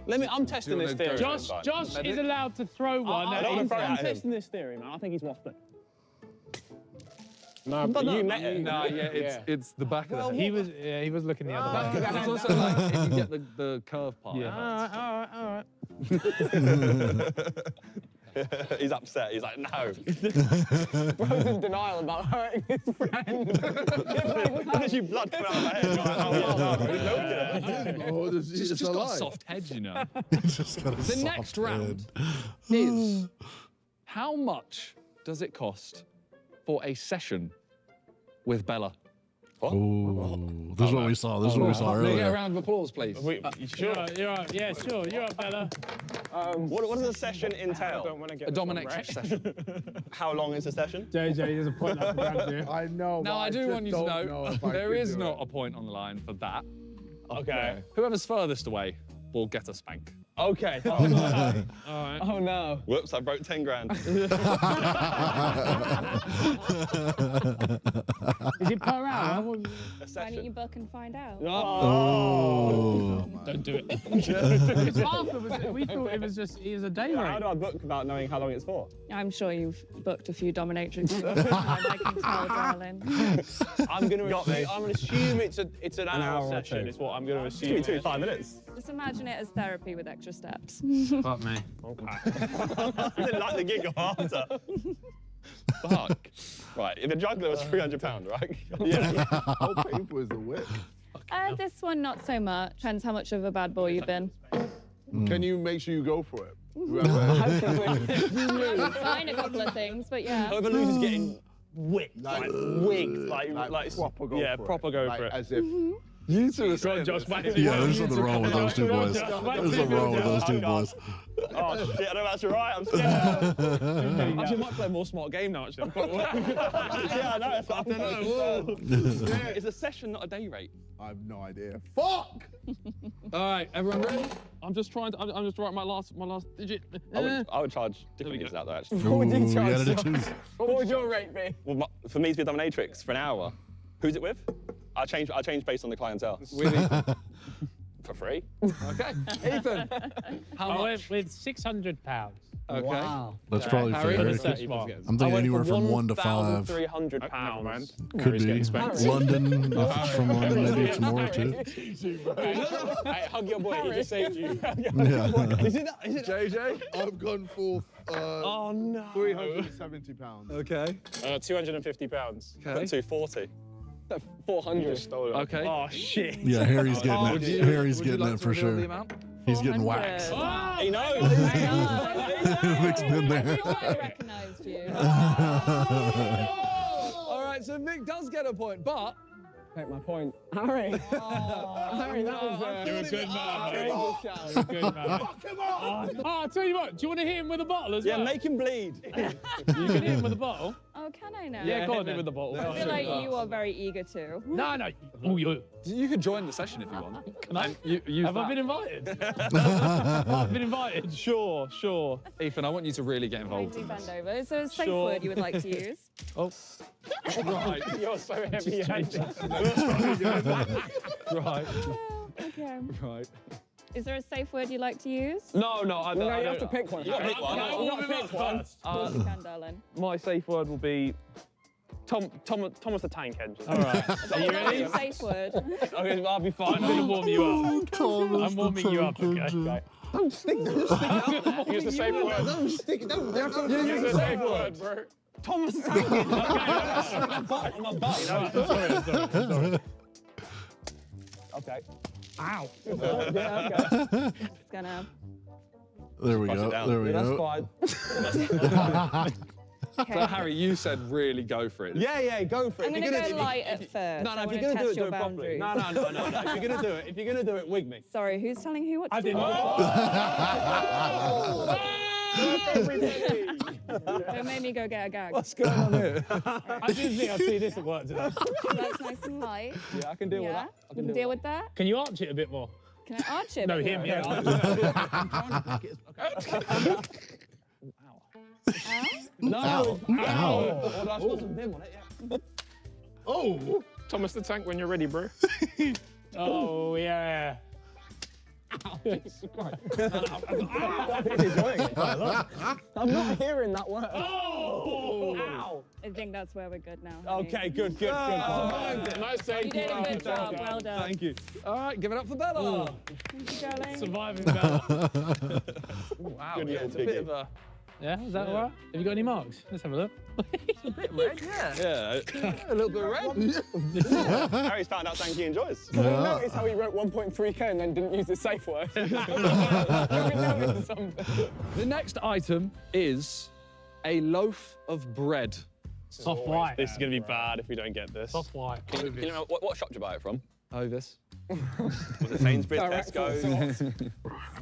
Let me. I'm testing this theory. Josh, Josh is allowed to throw one. I, at don't am throw it at him. testing this theory, man. I think he's waffling. No, but you you met met it. No, yeah, it's it's the back of the He was, yeah, he was looking the other ah. way. It's also like if you get the, *laughs* the curve part. Yeah. All right, all right, all right. *laughs* He's upset. He's like, no. *laughs* Bro's in denial about hurting his friend. There's you blood coming out of my head. You're like, oh, yeah. Oh, this It's is just a got a soft head, you know. Just got a The soft next round head. is *sighs* how much does it cost for a session with Bella? Ooh, this is oh, what we saw. This is what we oh, saw Can we get a round of applause, please? Wait, you uh, sure? right, you're right. Yeah, sure. You're right, Bella. Um, what, what does a session I don't entail? want to get A this dominatrix right. session. *laughs* How long is the session? JJ, there's a point up for grabs here. *laughs* I know. Now, but I do just want you to don't know, if I there could is do not it. a point on the line for that. Okay. Whoever's furthest away will get a spank. Okay. *laughs* *laughs* All right. Oh no. Whoops, I broke 10 grand. *laughs* Is it per hour? Uh-huh. What- A Why don't you session. book and find out? Oh. oh. Don't do it. It's half. We thought it was just it was a day How rate. do I book without knowing how long it's for? I'm sure you've booked a few dominatrix. I can tell, darling. I'm gonna assume. I'm gonna assume it's a it's an, An hour, hour or session. two. Is what I'm gonna Give assume. me two, five minutes. Just imagine it as therapy with extra steps. Fuck me. I didn't *laughs* like the gig after. Fuck. Right, if a juggler was 300 pounds, right? Yeah. How painful is the whip? Uh, this one, not so much. Depends how much of a bad boy you've been. Can you make sure you go for it? *laughs* I can sign *laughs* a couple of things, but yeah. Whoever loses getting whipped, Like- like, wigged, like, Like, like, proper go yeah, for proper it. go like, for it. As if You two are Go on, saying Josh. this. back to Yeah, you. there's something wrong with those two boys. There's something wrong with those two boys. Oh shit, I know that's right, I'm scared. *laughs* Actually, I might play a more smart game now. Actually, *laughs* yeah, I know, that's what I'm Whoa. It's a session, not a day rate. I have no idea. Fuck! *laughs* All right, everyone ready? I'm just trying to. I'm, I'm just writing my last my last digit. I would, eh? I would charge different things out there, actually. Ooh, you added it too. What would your rate be? Well, my, for me to be a dominatrix for an hour, who's it with? I change. I change based on the clientele. *laughs* For free. Okay. *laughs* Ethan, how I much? went with six hundred pounds. Okay. That's probably Harry? fair. What is that? I'm thinking anywhere from one to five. Three hundred pounds. Could be. getting. London, if it's *laughs* from London, maybe it's more too. hey, hug your boy. He just saved you. Yeah. Is it? Is it? JJ? I've gone for uh, Oh no. 370 pounds. Okay. Uh, 250 pounds. Okay. 240. 400. Stole it. Okay. Oh shit. Yeah, Harry's getting oh, you- it. Harry's getting like it for sure. He's getting 400. waxed. He knows. *laughs* Vic's been there. I recognised you. *laughs* All right, so Mick does get a point, but Take my point. Harry. *laughs* Oh, Harry, that was a. You're a good man, mate. Terrible shout. You're a good man. Oh, ah, I'll tell you what. Do you want to hit him with a bottle as Yeah, well? make him bleed. You can hit him with a bottle. Oh, can I now? Yeah, go on me with the bottle. I feel like you are very eager to. No, no. Oh, you. you could join the session if you want. Can I? And you, use Have I been invited? *laughs* I've been invited. Sure, sure. Ethan, I want you to really get involved Kindly in bend over. Is there a safe Sure. word you would like to use? *laughs* Oh. right. *laughs* You're so heavy handed. right. Oh, okay. Right. Is there a safe word you'd like to use? No, no, I don't. No, I you don't- have to pick one. You gotta pick one. Can I I'm warm not him up pick one. first? Of course you can, darling. My safe word will be Tom, Tom, Thomas the Tank Engine. All right. *laughs* Are you That's ready? a safe word. Okay, I'll be fine. I'm gonna warm you up. I'm warming you up, okay? Okay. *laughs* Use the safe word. Don't stick it. Don't. Use the safe word, bro. Thomas the Tank Engine. *laughs* I'm sorry, I'm sorry, I'm sorry. Okay. Ow. *laughs* Yeah, okay. *laughs* It's gonna. There we Cross it go. down. There we Yeah, that's go. fine. *laughs* Okay. So Harry, you said really go for it. Yeah, yeah, go for it. I'm If gonna you're go if you- light if at you- first. No, no, I if wanna you're gonna do test it, do your it properly. No, no, no, no, no. If you're gonna do it, if you're gonna do it, wig me. Sorry, who's telling who what to I do? didn't. Don't make me go get a gag. What's going on here? *laughs* I didn't think I'd see this at work today. That's nice and light. Yeah, I can deal with that. I can can deal with that. Can you arch it a bit more? Can I arch it? No, him, more? yeah. I'm trying to break it. Okay. Ow. No. Ow. Ow. Oh, that's got some vim on it, yeah. Oh. Thomas the Tank when you're ready, bro. *laughs* Oh, yeah. I'm not hearing that word. Oh! I think that's where we're good now. honey. Okay, good, good, good. Oh, nice You did a good job. Well done. Thank you. All right, give it up for Bella. Thank you, darling. Surviving Bella. *laughs* Wow, Good yeah, it's a bit of a. Yeah, is that all right? Have you got any marks? Let's have a look. a bit Red, yeah. *laughs* Yeah. *laughs* A little bit red. *laughs* Harry's found out something he enjoys. Did you Yeah. notice how he wrote 1.3k and then didn't use the safe word? We noticed something. The next item is a loaf of bread. Soft white. This is gonna be bad if we don't get this. Soft white. Can you, can you remember what, what shop did you buy it from? Hovis. Was it Sainsbury's, Direct Tesco?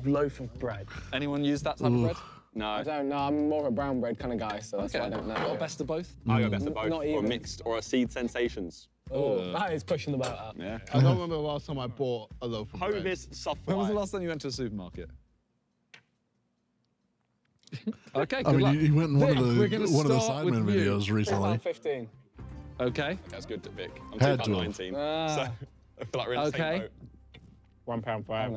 Loaf of bread. Anyone use that type of bread? I No. don't know. I'm more of a brown bread kind of guy, so that's why I don't know. a best of both. I got best of both, Not or mixed, or a seed sensations. Oh, that is pushing the boat up. Yeah. I don't remember the last time I bought a loaf of bread. Hovis soft When was the last time you went to a supermarket? *laughs* Okay, I good mean, luck. he, he went in one Vic, of we're the gonna one of the start with Sidemen you. videos recently. About 15. Okay. That's good, Vic. I'm Had £2.19. to have. 19. Ah. So *laughs* I feel like we're in the Okay. same boat. One pound five.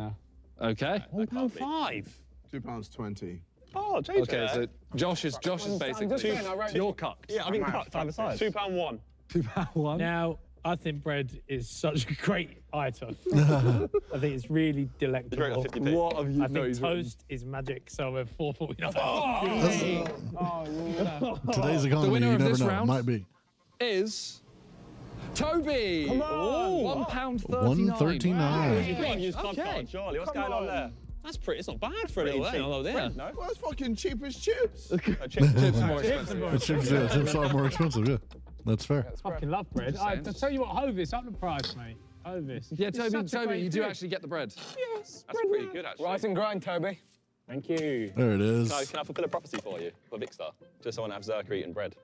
Okay. That can't. Five. Two pounds twenty. Oh, JJ. Okay, so Josh is Josh is I'm basically just saying, I wrote you're cucked. Yeah, I mean, cut either side. Two pound one. Two pound one. Now, I think bread is such a great item. *laughs* I think it's really delectable. 50p. What have you I think he's written- toast is magic, so we're 449. *laughs* *laughs* Today's economy, winner you of never this know. round- Might be. is Toby. Come on. One pound thirty One nine. thirty You nine. can't use club Okay. card, surely. What's going on there? That's pretty. It's not bad for a Pretty little cheap. thing, although there. No? Well, it's fucking cheap as chips. *laughs* Chips, chips are more expensive. The chips, yeah, chips are more expensive. Yeah, that's fair. I fucking love bread. I, I tell you what, Hovis, up the price, mate. Hovis. Yeah, It's Toby, Toby, you do thing. actually get the bread. Yes, that's pretty good, actually. Rise and grind, Toby. Thank you. There it is. Can I, can I fulfill a prophecy for you, for Vikkstar? Just so I want to have Zerka eating bread.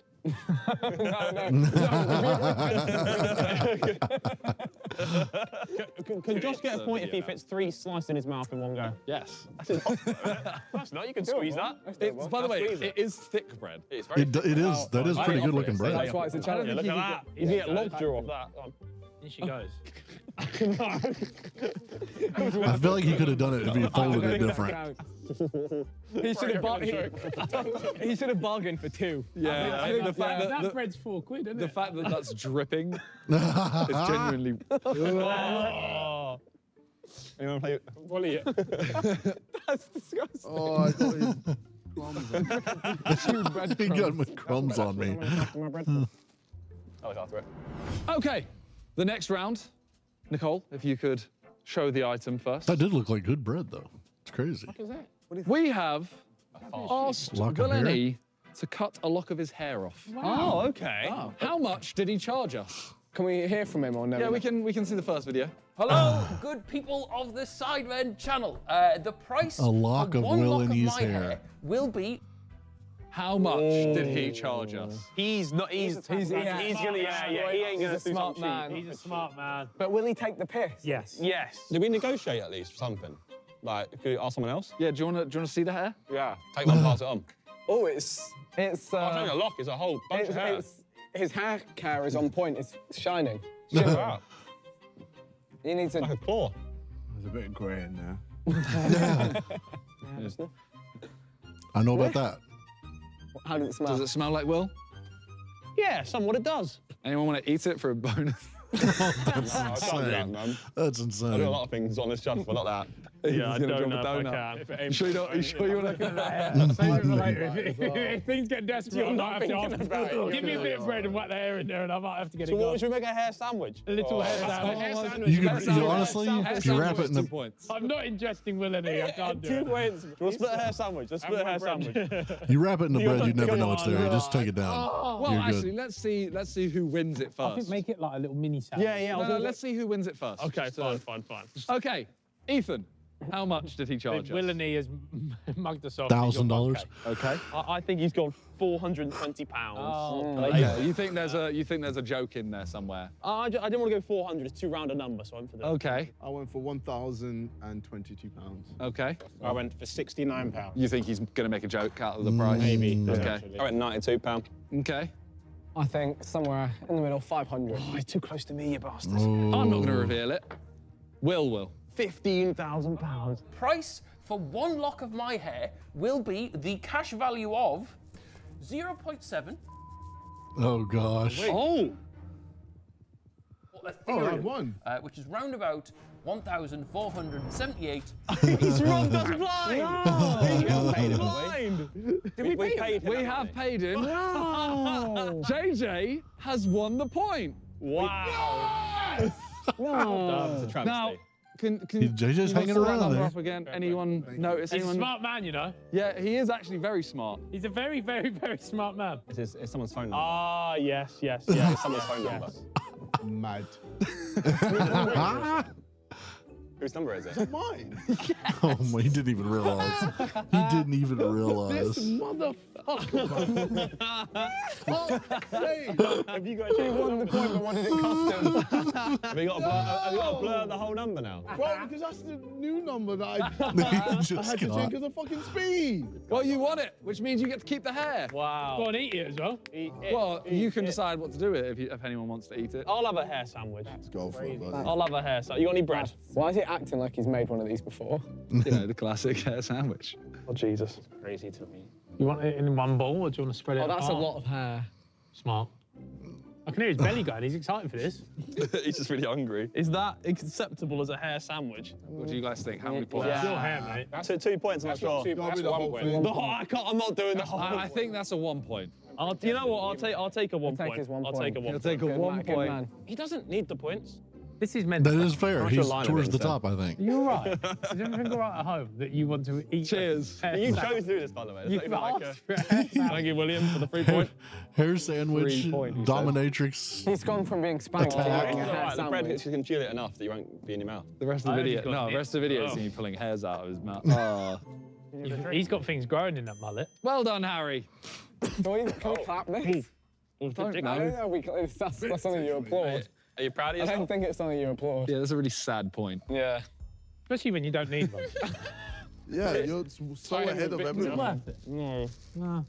Can, can Josh get a point if he fits three slices in his mouth in one go? Yes. *laughs* That's not, you can squeeze that. It's, by the way, Squeeze it is thick bread. It's very It, d- it is. That is pretty good looking bread. That's why it's a Yeah, challenge. look at that. You can get lockjaw off that. Um, In she goes. *laughs* I feel like he could have done it if he folded it different. He should have bar- he, he should have bargained for two. Yeah, I think the fact that, that bread's four quid, isn't the it? fact that that's *laughs* dripping is genuinely. you want to play? Volley it. *laughs* That's disgusting. Oh, I thought he *laughs* he got my crumbs on me. My bread. I look after it. Okay, the next round, Nicole, if you could show the item first. That did look like good bread, though. It's crazy. We have asked Lock of to cut a lock of his hair off. Oh, okay. How much did he charge us? Can we hear from him or no? Yeah, we can we can see the first video. Hello, good people of the Sidemen channel. Uh, the price A lock for of one Will lock and of E's my hair. will be How much did he charge us? He's not. He's. He's, yeah. he's gonna. Yeah, yeah. He ain't gonna He's a smart man. cheap. He's a smart man. But will he take the piss? Yes. Yes. Did we negotiate at least something? Like, could we ask someone else? Yeah, do you want to do you want to see the hair? Yeah. Take one, pass it on. *laughs* Oh, it's it's. Oh, it's Uh, only a lock, it's a whole bunch it's, of hair. it's his hair care is on point. It's shining. *laughs* Wow. He needs Like a. a claw. There's a bit of grey in there. *laughs* I know about that. How does it smell? Does it smell like Will? Yeah, somewhat it does. Anyone want to eat it for a bonus? *laughs* That's I can't do that, insane. man. That's I do a lot of things on this channel, but not that. Yeah, I He's gonna don't drop know a if I donut. can. You sure you don't? You sure you want to? Save it for later. If, if, if things get desperate, I You're might not have to ask. about it. Give me a bit of bread and whack the hair in there, and I might have to get So it what, gone. should we make a hair sandwich? A little Oh, hair that's- sandwich. You Hair could, sandwich. you honestly, if you wrap it in the, points. I'm not ingesting Will and E. I *laughs* can't do Two it. wins. We'll split a hair sandwich. Let's split a hair sandwich. *laughs* you wrap it in the bread, you not never know gonna- it's there. Just take it down. Well, actually, let's see. Let's see who wins it first. I think first. make it like a little mini sandwich. Yeah, yeah. I No, was no, gonna- let's see who wins it first. Okay, uh, fine, fine, fine. Okay, Ethan, how much did he charge Will us? and E has mugged us off. Thousand dollars. Okay. I, I think he's gone 420 pounds. Oh, mm. Okay. You think there's a you think there's a joke in there somewhere? I, I didn't want to go 400. It's too round a number, so I went for the. Okay. I went for one thousand and twenty-two pounds. Okay. I went for 69 pounds. You think he's gonna make a joke out of the price? Maybe. Mm, okay. potentially. I went 92 pound. Okay. I think somewhere in the middle, 500. Oh, it's too close to me, you bastards. Oh. I'm not gonna reveal it. Will will. 15,000 pounds. price for one lock of my hair will be the cash value of 0.7. Oh gosh. Oh! what Oh, I won. uh, which is round about 1,478. *laughs* He's robbed us *laughs* blind! We paid him, blind! Did we, we paid him. We haven't paid him. JJ has won the point. Wow! It's a travesty. Now, can, can He- JJ's you hanging around that there. up again? Anyone notice? He's a smart man, you know. Yeah, he is actually very smart. He's a very, very, very smart man. It's, it's someone's phone number. Ah, yes, yes, yeah, yes. it's someone's phone number. Mad. *laughs* Whose number is it? Mine. *laughs* Oh my, he didn't even realize. He didn't even *laughs* realize. this motherfucker. Hey, Have you got He won the point, but what did it cost him? Have you got to blur, have you got to blur the whole number now? bro, because that's the new number that I, He *laughs* I had to change because of fucking speed. Well, you won it, which means you get to keep the hair. Wow. Go on, eat it as well. Eat it, Well, eat you can it. decide what to do with it if, you, if anyone wants to eat it. I'll have a hair sandwich. Let's go for it, buddy. I'll have a hair sandwich. You got any bread? Why is he acting like he's made one of these before? *laughs* You know, the classic hair sandwich. Oh, Jesus. Crazy to me. You want it in one bowl or do you want to spread it Oh, that's a lot of hair. Smart. I can hear his belly going. He's excited for this. *laughs* He's just really hungry. Is that acceptable as a hair sandwich? What do you guys think? How many points? Yeah. It's your hair, mate. Two, two points, I'm not sure. Gotta That's the one whole point. thing. The *laughs* whole, I can't, I'm not doing the whole. I, I think that's a one point. I'll, you know what? I'll take. I'll take a one take point. his one I'll point. take a one. You'll point. take a one good point. man. He doesn't need the points. This is meant. That is fair. What's He's line towards the sir? top, I think. You're right. Is everything all right at home that you want to eat? Cheers. hair You chose to do this, by the way. It's You've not like asked a- for a. *laughs* Thank you, William, for the free point. *laughs* Hair sandwich, point, he said. dominatrix. He's gone from being spanked to Attack. eating a hair alright, the bread sandwich. you can chew it enough that you won't be in your mouth. The rest of the I video, no, the rest of the video is Oh. him pulling hairs out of his mouth. *laughs* Oh. He's got things growing in that mullet. Well done, Harry. Can we, can we clap this? Don't I don't know. We, that's, that's something you applaud. Are you proud of I don't think it's something you applaud. Yeah, that's a really sad point. Yeah. Especially when you don't need one. *laughs* Yeah, you're so Tiny ahead of everyone. worth. No. No.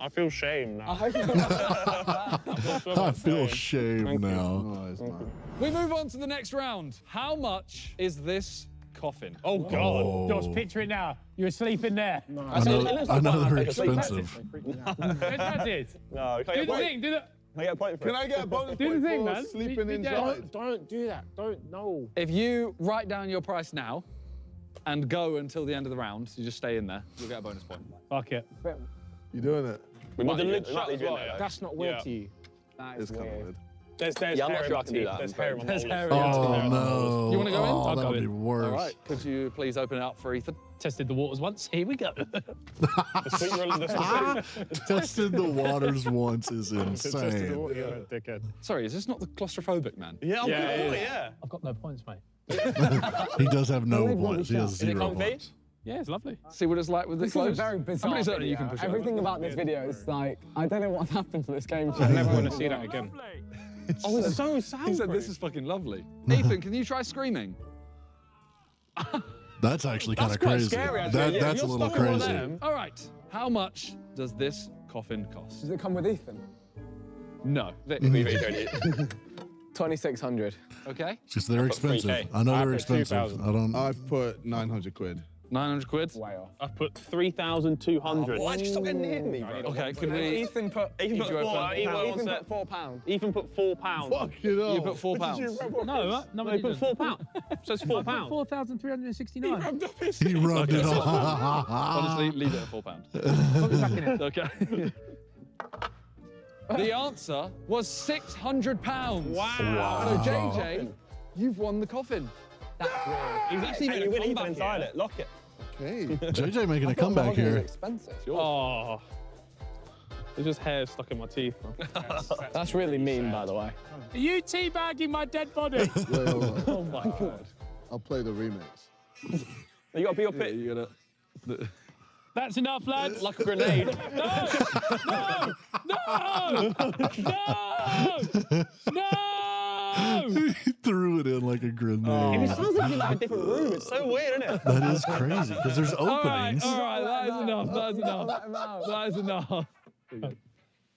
I feel shame now. I *laughs* feel shame now. No, it's not. We move on to the next round. How much is this coffin? Oh God. Oh, Josh, picture it now. You're asleep in there. I know, I know they're expensive. That's it. No, can I Do the point? thing. Do the. Can I get a point for Can it? I get a *laughs* bonus Do the point thing, for man. sleeping Be- be inside? Don't do that. Don't. No. If you write down your price now and go until the end of the round, you just stay in there, you'll get a bonus point. Fuck it. You're doing it? We might the leave lid it- we might shut leave as you in well, there, though. That's not weird Yeah. to you. That is It's is kind of weird. weird. There's, there's Yeah, I'm hair not in sure I can do that, There's I'm hair in my There's molars. hair in your Oh no! You wanna go in? Oh, I'll that go would be in. worse. All right, could you please open it up for Ethan? Tested the waters once. Here we go. *laughs* *laughs* The sweet roll- the sweet- Tested the waters once is *laughs* insane. Dickhead. Sorry, is this not the claustrophobic man? Yeah, I'm Yeah, yeah, yeah. yeah. I've got no points, mate. He does have no points. He has shot. Is it zero points. Yeah, it's lovely. See what it's like with This this is a very I'm bizarre video. you can push Everything over. about this video is like, I don't know what happened to this game. Oh, I never want to see that again. *laughs* Oh, it's so sad. He said this is fucking lovely. *laughs* Ethan, can you try screaming? *laughs* That's actually kind of crazy. scary, actually. That, Yeah, that's a little stuck in one of crazy. All right. How much does this coffin cost? Does it come with Ethan? No. Vic, We really don't need- 2600. Okay. Just they're expensive. I know I they're expensive. I don't. I've put 900 quid. 900 quid. Way off. I've put 3,200. Why'd you stop getting near me, bro? Okay, could we? Ethan put. Ethan put four pounds. Ethan Ethan put four pounds. Ethan put four pounds. Fuck it up. You put four pounds. No, uh, no, No, he put four pounds. *laughs* So it's four pounds. Four thousand three hundred sixty-nine. He rubbed it off. Honestly, leave it at four pounds. *laughs* Okay. the answer was 600 pounds. Wow. So JJ, you've won the coffin. He's actually And made you a win Ethan comeback inside here. it. Lock it. Okay. *laughs* JJ making a comeback mahogany here. expensive. Oh. There's just hair stuck in my teeth. *laughs* That's really mean, by the way. Are you teabagging my dead body? *laughs* Wait, hold on. Oh my god. I'll play the remix. You got to be your Yeah, pick. you gotta. That's enough, lads. like a grenade. No! No! No! No! No! *laughs* he threw it in like a It grenade. sounds like you're in like a different room. It's so weird, isn't it? That is crazy because there's openings. All right, all right that is enough. That is enough. That is enough.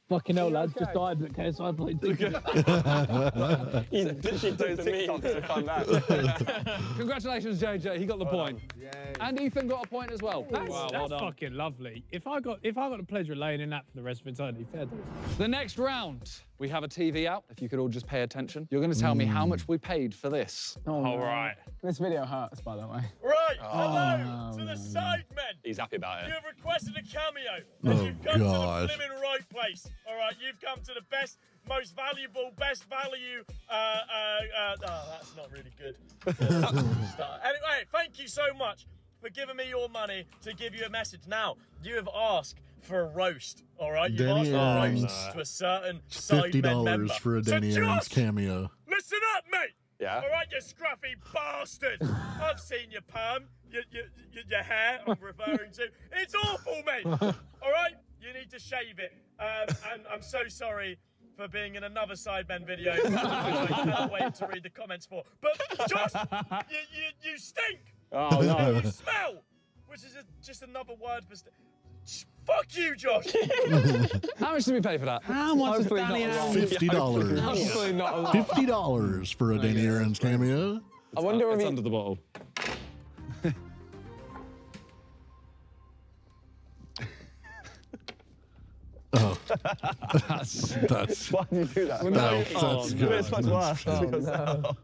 Fucking hell, lads. Just died at KSI played. *laughs* He's literally doing TikToks to fund that. *laughs* Congratulations, JJ. He got the point. And Ethan got a point as well. That's, Wow, that's done. fucking lovely. If I got if I got the pleasure of laying in that for the rest of eternity, fair dues. The next round, we have a TV out. If you could all just pay attention, you're going to tell me how much we paid for this. Oh, All right. This video hurts, by the way. Right, Oh, hello to the man. side men. He's happy about it. You have requested a cameo, Oh, and you've come God. to the flipping right place. All right, you've come to the best, most valuable, best value. Uh, uh, uh, oh, that's not really good. *laughs* Anyway, thank you so much for giving me your money to give you a message. Now, you have asked for a roast. All right, you've Danny asked for a to a certain Fifty side men dollars for a So Danny Aarons' just cameo. Listen up, mate. Yeah. All right, you scruffy bastard. *laughs* I've seen your perm, your, your, your, your hair, I'm referring to. It's awful, mate. *laughs* All right, you need to shave it. Um, and I'm so sorry for being in another Sidemen video. which I cannot wait *laughs* to read the comments for. But Josh, you, you, you stink. Oh, no. You smell, which is a, just another word for. St- Sh- Fuck you, Josh. *laughs* How much did we pay for that? How much is Danny not. Aaron? Fifty dollars. Hopefully not a lot. Fifty dollars for a oh, Danny Aarons' cameo. I wonder if It's he, under the bottle. *laughs* Oh, That's, that's Why did you do that? Oh, no, that's It's good. much worse. That's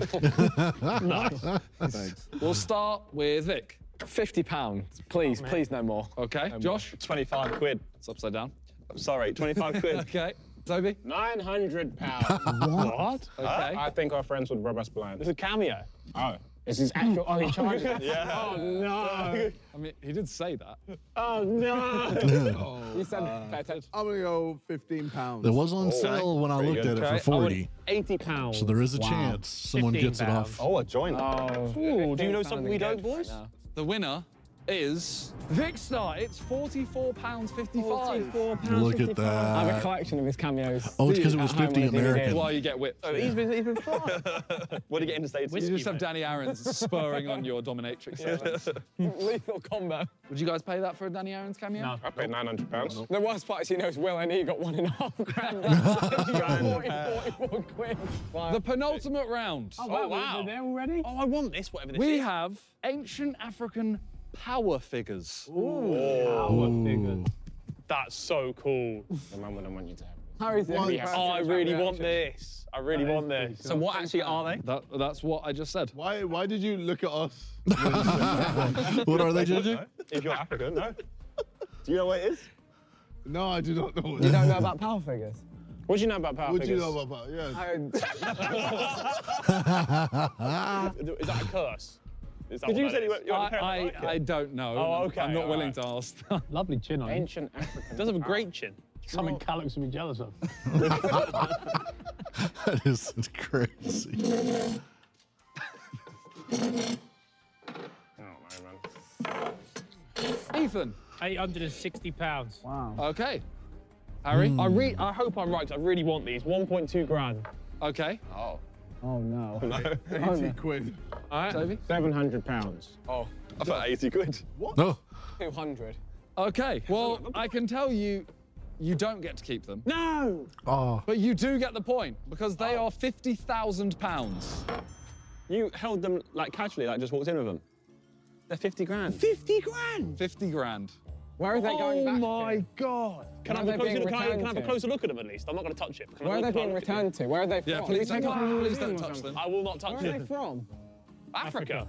*laughs* good. because- we'll start with Vic. fifty pounds, please, please, no more. Okay, Josh. 25 quid. It's upside down. I'm sorry, 25 quid. *laughs* Okay, Toby. 900 pounds. *laughs* What? Okay. I think our friends would rub us blind. It's a cameo. Oh. Is his actual. *laughs* Oh, he charged? Yeah. Oh, no. I mean, he did say that. Oh, no. *laughs* You oh, said uh, better. I'm gonna go 15 pounds. It was on oh, sale when I looked good. at it for forty, 80 pounds. so there is a Wow. chance someone 15 gets it off. Oh, a joint. Oh. Ooh, do you know something we don't, engaged right boys? now. The winner is Vikkstar. It's forty-four pounds fifty-five. Look at that. I have a collection of his cameos. Oh, it's because it was fifty on a American. Why you get whipped? Oh, he's been, he's been flying. *laughs* what do you get in the States? You just have Danny Aarons spurring on your dominatrix. segments. *laughs* Lethal combo. Would you guys pay that for a Danny Aarons' cameo? No. I paid 900 pounds. The worst part is he knows Will and he got one and a half grand. *laughs* He 40, 44 quid. The penultimate round. Oh, wow. Oh, wow. We're there already? Oh, I want this, whatever this We is. We have ancient African power figures. Power figures. That's so cool. The man wouldn't want you to have this. Harry's the only Oh, I really had want this. I really want this. cool. what actually are they? That, that's what I just said. Why? Why did you look at us? *laughs* What are they, JJ? If you're African, no. Do you know what it is? No, I do not know. What You don't know about power figures? What do you know about power What do you figures? know about? Yeah. I, *laughs* *laughs* Is that a curse? Is that Did what you that say you is? were, you're I, I, like? I don't know. Oh, I'm- okay, I'm not all willing right. to ask. *laughs* Lovely chin on you. Ancient African. Does have a great chin. Something Callux would be jealous of. *laughs* That is crazy. Oh, no, man. Ethan. 860 pounds. wow. Okay. Harry. Hmm. I, re- I hope I'm right 'cause I really want these. 1.2 grand. Okay. Oh. Oh, *laughs* oh no. 80 quid. All right. Toby. 700 pounds. Oh, I thought 80 quid. What? No. 200. Okay. Well, I can tell you, you don't get to keep them, No! Oh, but you do get the point because they oh. are fifty thousand pounds. You held them like casually, like just walked in with them. They're 50 grand. 50 grand! Fifty grand. Where are they going Oh back my to? god! Can I, have a closer, being can, I, can I have a closer look at them at least? I'm not going to touch it. Can I Where are they being look at it? returned to? Where are they from? Yeah, please don't, Where please don't touch them. I will not touch are they from? Africa.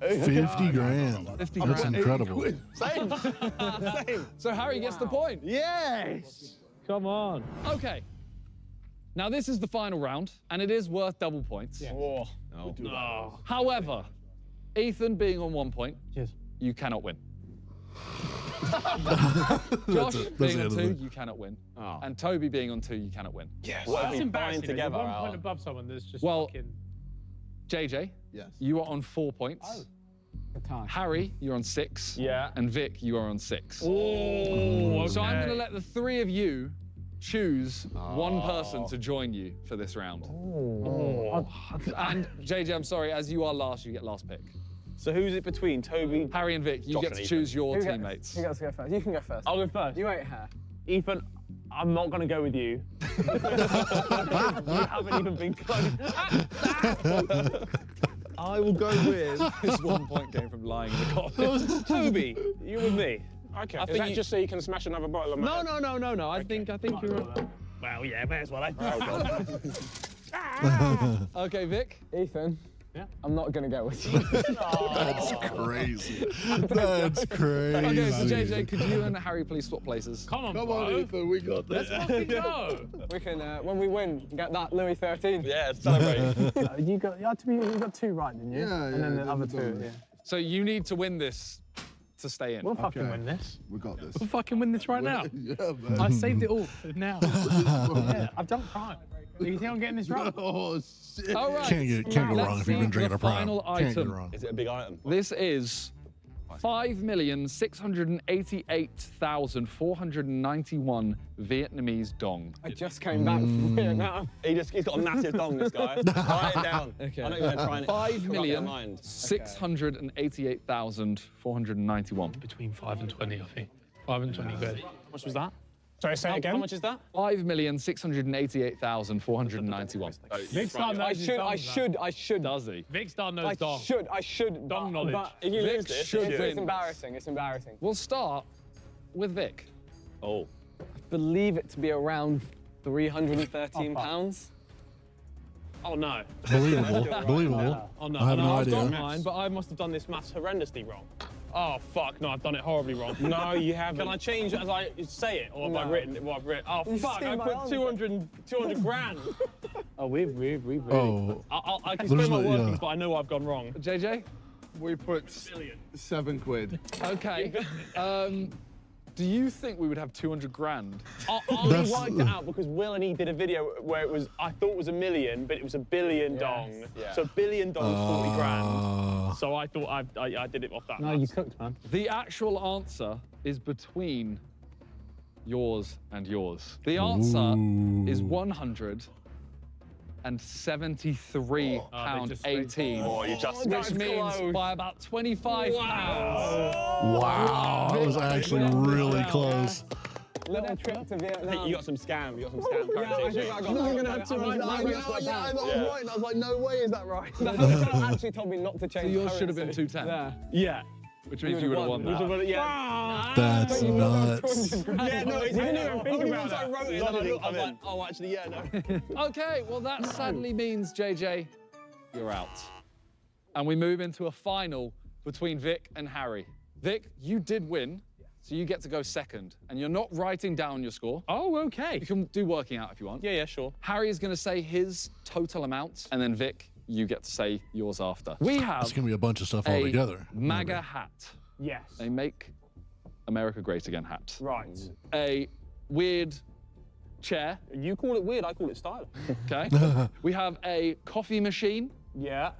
fifty grand. 50 That's grand. incredible. Same. Same. So Harry gets the point. Yes! Come on. Okay. Now this is the final round, and it is worth double points. Oh. No. However, Ethan being on one point, Cheers. you cannot win. That's Josh it. Being on two, you cannot win. Oh. And Toby being on two, you cannot win. Yes. What That's we embarrassing. buying that you're together? One point Al? above someone that's just Well- fucking. JJ, Yes. you are on four points. Oh. Harry, you're on six. Yeah. And Vic, you are on six. Oh, So I'm going to let the three of you choose oh. one Oh. person to join you for this round. Oh. And JJ, I'm sorry, as you are last, you get last pick. So who's it between? Toby? Harry and Vic, you Josh get to choose your Who gets- teammates. Who gets to go first? You can go first. I'll go first. You ain't hair. Ethan, I'm not going to go with you. *laughs* you haven't even been close. I will go with. This one point came from lying in the comments. *laughs* Toby, you with me. Okay. I Is think that you- just so you can smash another bottle of No, mine? no, no, no, no. I think I think you're. Well, *laughs* yeah, may as well. eh? Okay, Vic. Ethan. Yeah? I'm not gonna go with you. *laughs* *laughs* *laughs* That's crazy. That's crazy. Okay, so JJ, could you and Harry please swap places? Come on, Come bro. on, Ethan. We got this. Let's fucking go. we can, uh, when we win, get that Louis 13. Yeah, celebrate. Uh, you got you had to be you got two right, didn't you? Yeah, And then the other two. yeah. So you need to win this to stay in. We'll fucking win this. We got this. We'll fucking win this right now. *laughs* yeah, man. I saved it all for now. *laughs* yeah, I've done crime. You think I'm getting this wrong? *laughs* Oh, shit. All right. Can't get- can't go Let's wrong if you've been drinking the a prime. Final Can't go item. wrong. Is it a big item? This is five million six hundred and eighty-eight thousand four hundred and ninety-one Vietnamese dong. I just came back from mm. Vietnam. *laughs* He just, he's got a massive dong, this guy. *laughs* Write it down. *laughs* Okay. I know you're going to try and Five corrupt their six hundred and eighty-eight thousand four hundred and ninety-one. Between five and twenty, I think. Five and twenty quid. How much was that? Sorry, say How, it again. how much is that? Five million six hundred and eighty-eight thousand four hundred and ninety-one. Vikkstar knows I should, I should, I should. Does he? Vikkstar knows I dong. should, I should. Dong but- knowledge. But If you Vic lose this, should it's, win. it's embarrassing. It's embarrassing. We'll start with Vic. Oh. I believe it to be around 313 pounds. Oh no. Believable. *laughs* Believable. Oh no. I have no, no I've done mine, but I must have done this maths horrendously wrong. Oh fuck! No, I've done it horribly wrong. *laughs* No, you haven't. Can I change it as I say it, or have I written it? What I've written? Oh You've fuck! I put answer. 200, 200 *laughs* grand. Oh, we've, we've, we've really. Oh, I, I'll, I can There's explain my no- yeah. but I know I've gone wrong. JJ? We put s- seven quid. Okay. *laughs* um, do you think we would have 200 grand? I, I *laughs* That's- worked it out because Willne did a video where it was I thought it was a million, but it was a billion dong. yeah. So a billion dong is 40 grand. Uh, So I thought I, I, I did it off that. No, you maths. cooked, man. The actual answer is between yours and yours. The answer is 100 and 73 Oh, oh they pound 18. Oh, you just which means by about 25 pounds. wow. That was actually really close. Little trip to I think Vietnam. you got some scam. You got some scam Yeah, I think I got I'm gonna have to write was- that. I I was know, like yeah. I know, I'm right. And I was like, no way is that right. *laughs* The hotel actually told me not to change. So yours should have been 210. Yeah. Yeah. Which means you would have won Which that. is what- yeah. That's You would've got nuts. 200 grand. Yeah, no, You it's didn't even think only about once I wrote it, and Lottie I didn't looked- I was come like, oh, actually, yeah, no. *laughs* Okay, well that sadly means JJ, you're out. And we move into a final between Vic and Harry. Vic, you did win, so you get to go second. And you're not writing down your score. Oh, okay. You can do working out if you want. Yeah, yeah, sure. Harry is going to say his total amount, and then Vic, you get to say yours after. We have. It's going to be a bunch of stuff all together. MAGA maybe. hat, Yes. They Make America Great Again hat, Right. a weird chair, You call it weird, I call it stylish. *laughs* okay? *laughs* we have a coffee machine, Yeah.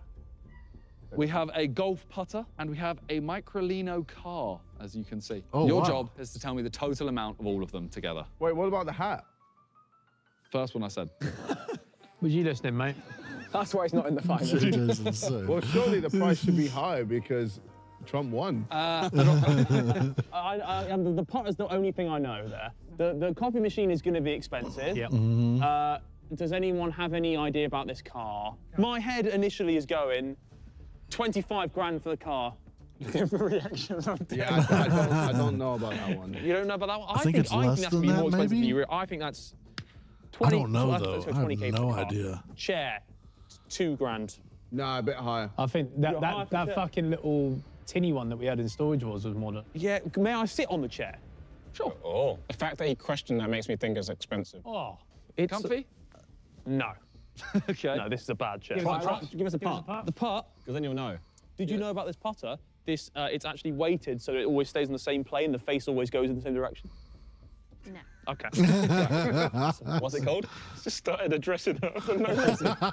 We have a golf putter and we have a Microlino car, as you can see. Oh, Your wow. job is to tell me the total amount of all of them together. Wait, what about the hat? First one I said. *laughs* Was you listening, mate? *laughs* That's why it's not in the final. Well, surely the price should be higher because Trump won. Uh, I, *laughs* I, and the, the is the only thing I know there. The, the coffee machine is going to be expensive. Yep. Uh, does anyone have any idea about this car? My head initially is going 25 grand for the car. *laughs* reactions on Yeah, I, I, don't, I don't know about that one. You don't know about that one? I think it's I less think that's than be that, more expensive maybe? you. I think that's 20, I 20. don't know, though. I have no car. idea. Chair, two grand. No, a bit higher. I think that, You're that, that fucking little tinny one that we had in Storage Wars was more than. Yeah, may I sit on the chair? Sure. Oh. The fact that he questioned that makes me think it's expensive. Oh, it's Comfy? no, *laughs* okay. no. This is a bad chair. Give us a Right, Give us a Give us a putt. putt. The putt. Because then you'll know. Did you know about this putter? This uh, it's actually weighted so it always stays on the same plane. The face always goes in the same direction. No. Okay. *laughs* What's it called? Just started addressing her *laughs* for *laughs* no reason. oh,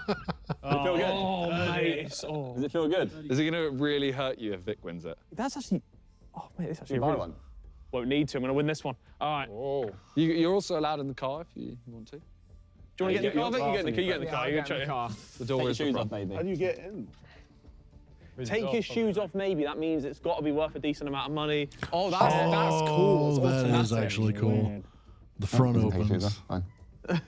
oh, mate. Oh. Does it feel good? Is it going to really hurt you if Vic wins it? That's actually. Oh, mate, this actually. You buy really- one. Won't need to. I'm going to win this one. All right. Oh. You, you're also allowed in the car if you want to. Do you want to get in the car? Oh, Vic? You get in the, you get in the car. You get can in the car. The door Take is the shoes front. off, maybe. How do you get in? Take your shoes off, maybe. That means it's got to be worth a decent amount of money. Oh, that's, that's cool. Oh, that is actually cool. The front opens. *laughs*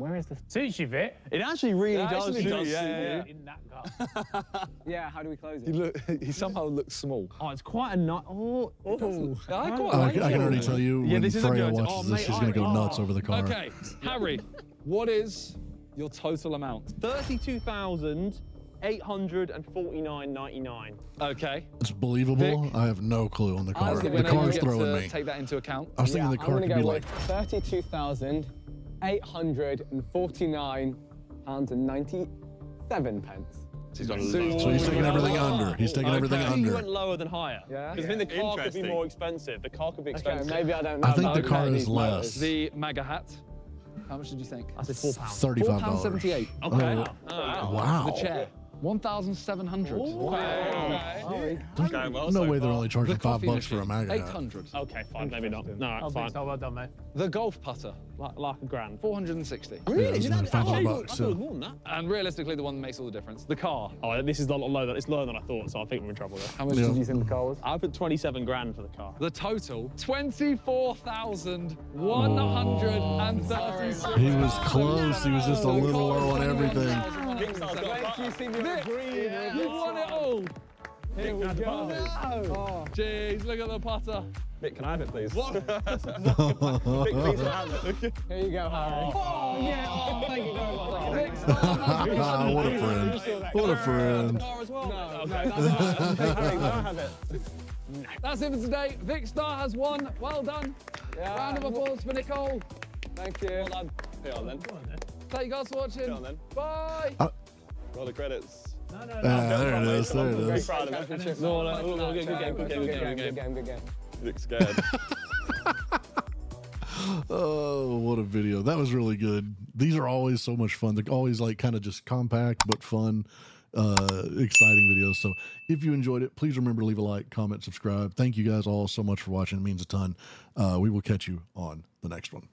Where is the suits you, Vic? It actually really It does. actually suit does you, suit yeah, yeah. In that car. Yeah, how do we close *laughs* He, it? look, he somehow looks small. Oh, it's quite a nice. Oh, oh. I quite I, like I can already tell you Yeah, when this Freya watches oh, this, mate, she's going to oh, go nuts oh. over the car. Okay, Harry, what is your total amount? Thirty-two thousand eight hundred and forty-nine ninety-nine. Okay. It's believable. Vic? I have no clue on the car. As the The winner, car's throwing to me. take that into account. I was thinking yeah, the car I'm could gonna be like thirty-two thousand eight hundred and forty-nine pounds and ninety-seven pence. He's on So he's taking everything under. He's taking oh, everything I think you went lower than higher. Yeah? Because I think the car could be more expensive. The car could be Okay, expensive. maybe I don't know. I think the car Chinese is motors. less. The MAGA hat. How much did you think? I said four pounds. Thirty-five dollars. $4.78. Okay. Oh, oh Wow. The chair. 1,700. There's Going well no so way they're only charging The five coffee bucks for a machine, MAGA 800. Okay, fine, maybe not. No, Oh, fine. thanks. Oh, well done, mate. The golf putter. Like, like a grand. 460. Yeah, it's only five hundred I bucks. thought So. more than that. And realistically, the one that makes all the difference. The car. Oh, this is a lot lower. It's lower than I thought, so I think we're in trouble there. How much Yeah. did you think the car was? I put 27 grand for the car. The total, 24,136. He was close. He was just a little low on everything. you see me Vic, green. you won it all. Here we go. Oh. Jeez, look at the putter. Vic, can I have it, please? What? *laughs* Vic, please have it. Here you go, Harry. Oh, yeah. Oh, thank you very much. Vic *laughs* Ah, what a friend. What a friend. Car as well. No, no, that's Harry, can I have it? That's it for today. Vikkstar has won. Well done. Yeah. Round of applause for Nicole. Thank you. Well done. Hit on then. Thank you guys for watching. Hit on then. Bye. Roll the credits. No, no, Ah, no. there it is. There it Very is. proud of him. No, no, no, no, good, good game, good game, good game, Good game, good scared. *laughs* Oh, what a video. That was really good. These are always so much fun. They're always like kind of just compact but fun, uh, exciting videos. So if you enjoyed it, please remember to leave a like, comment, subscribe. Thank you guys all so much for watching. It means a ton. Uh, we will catch you on the next one.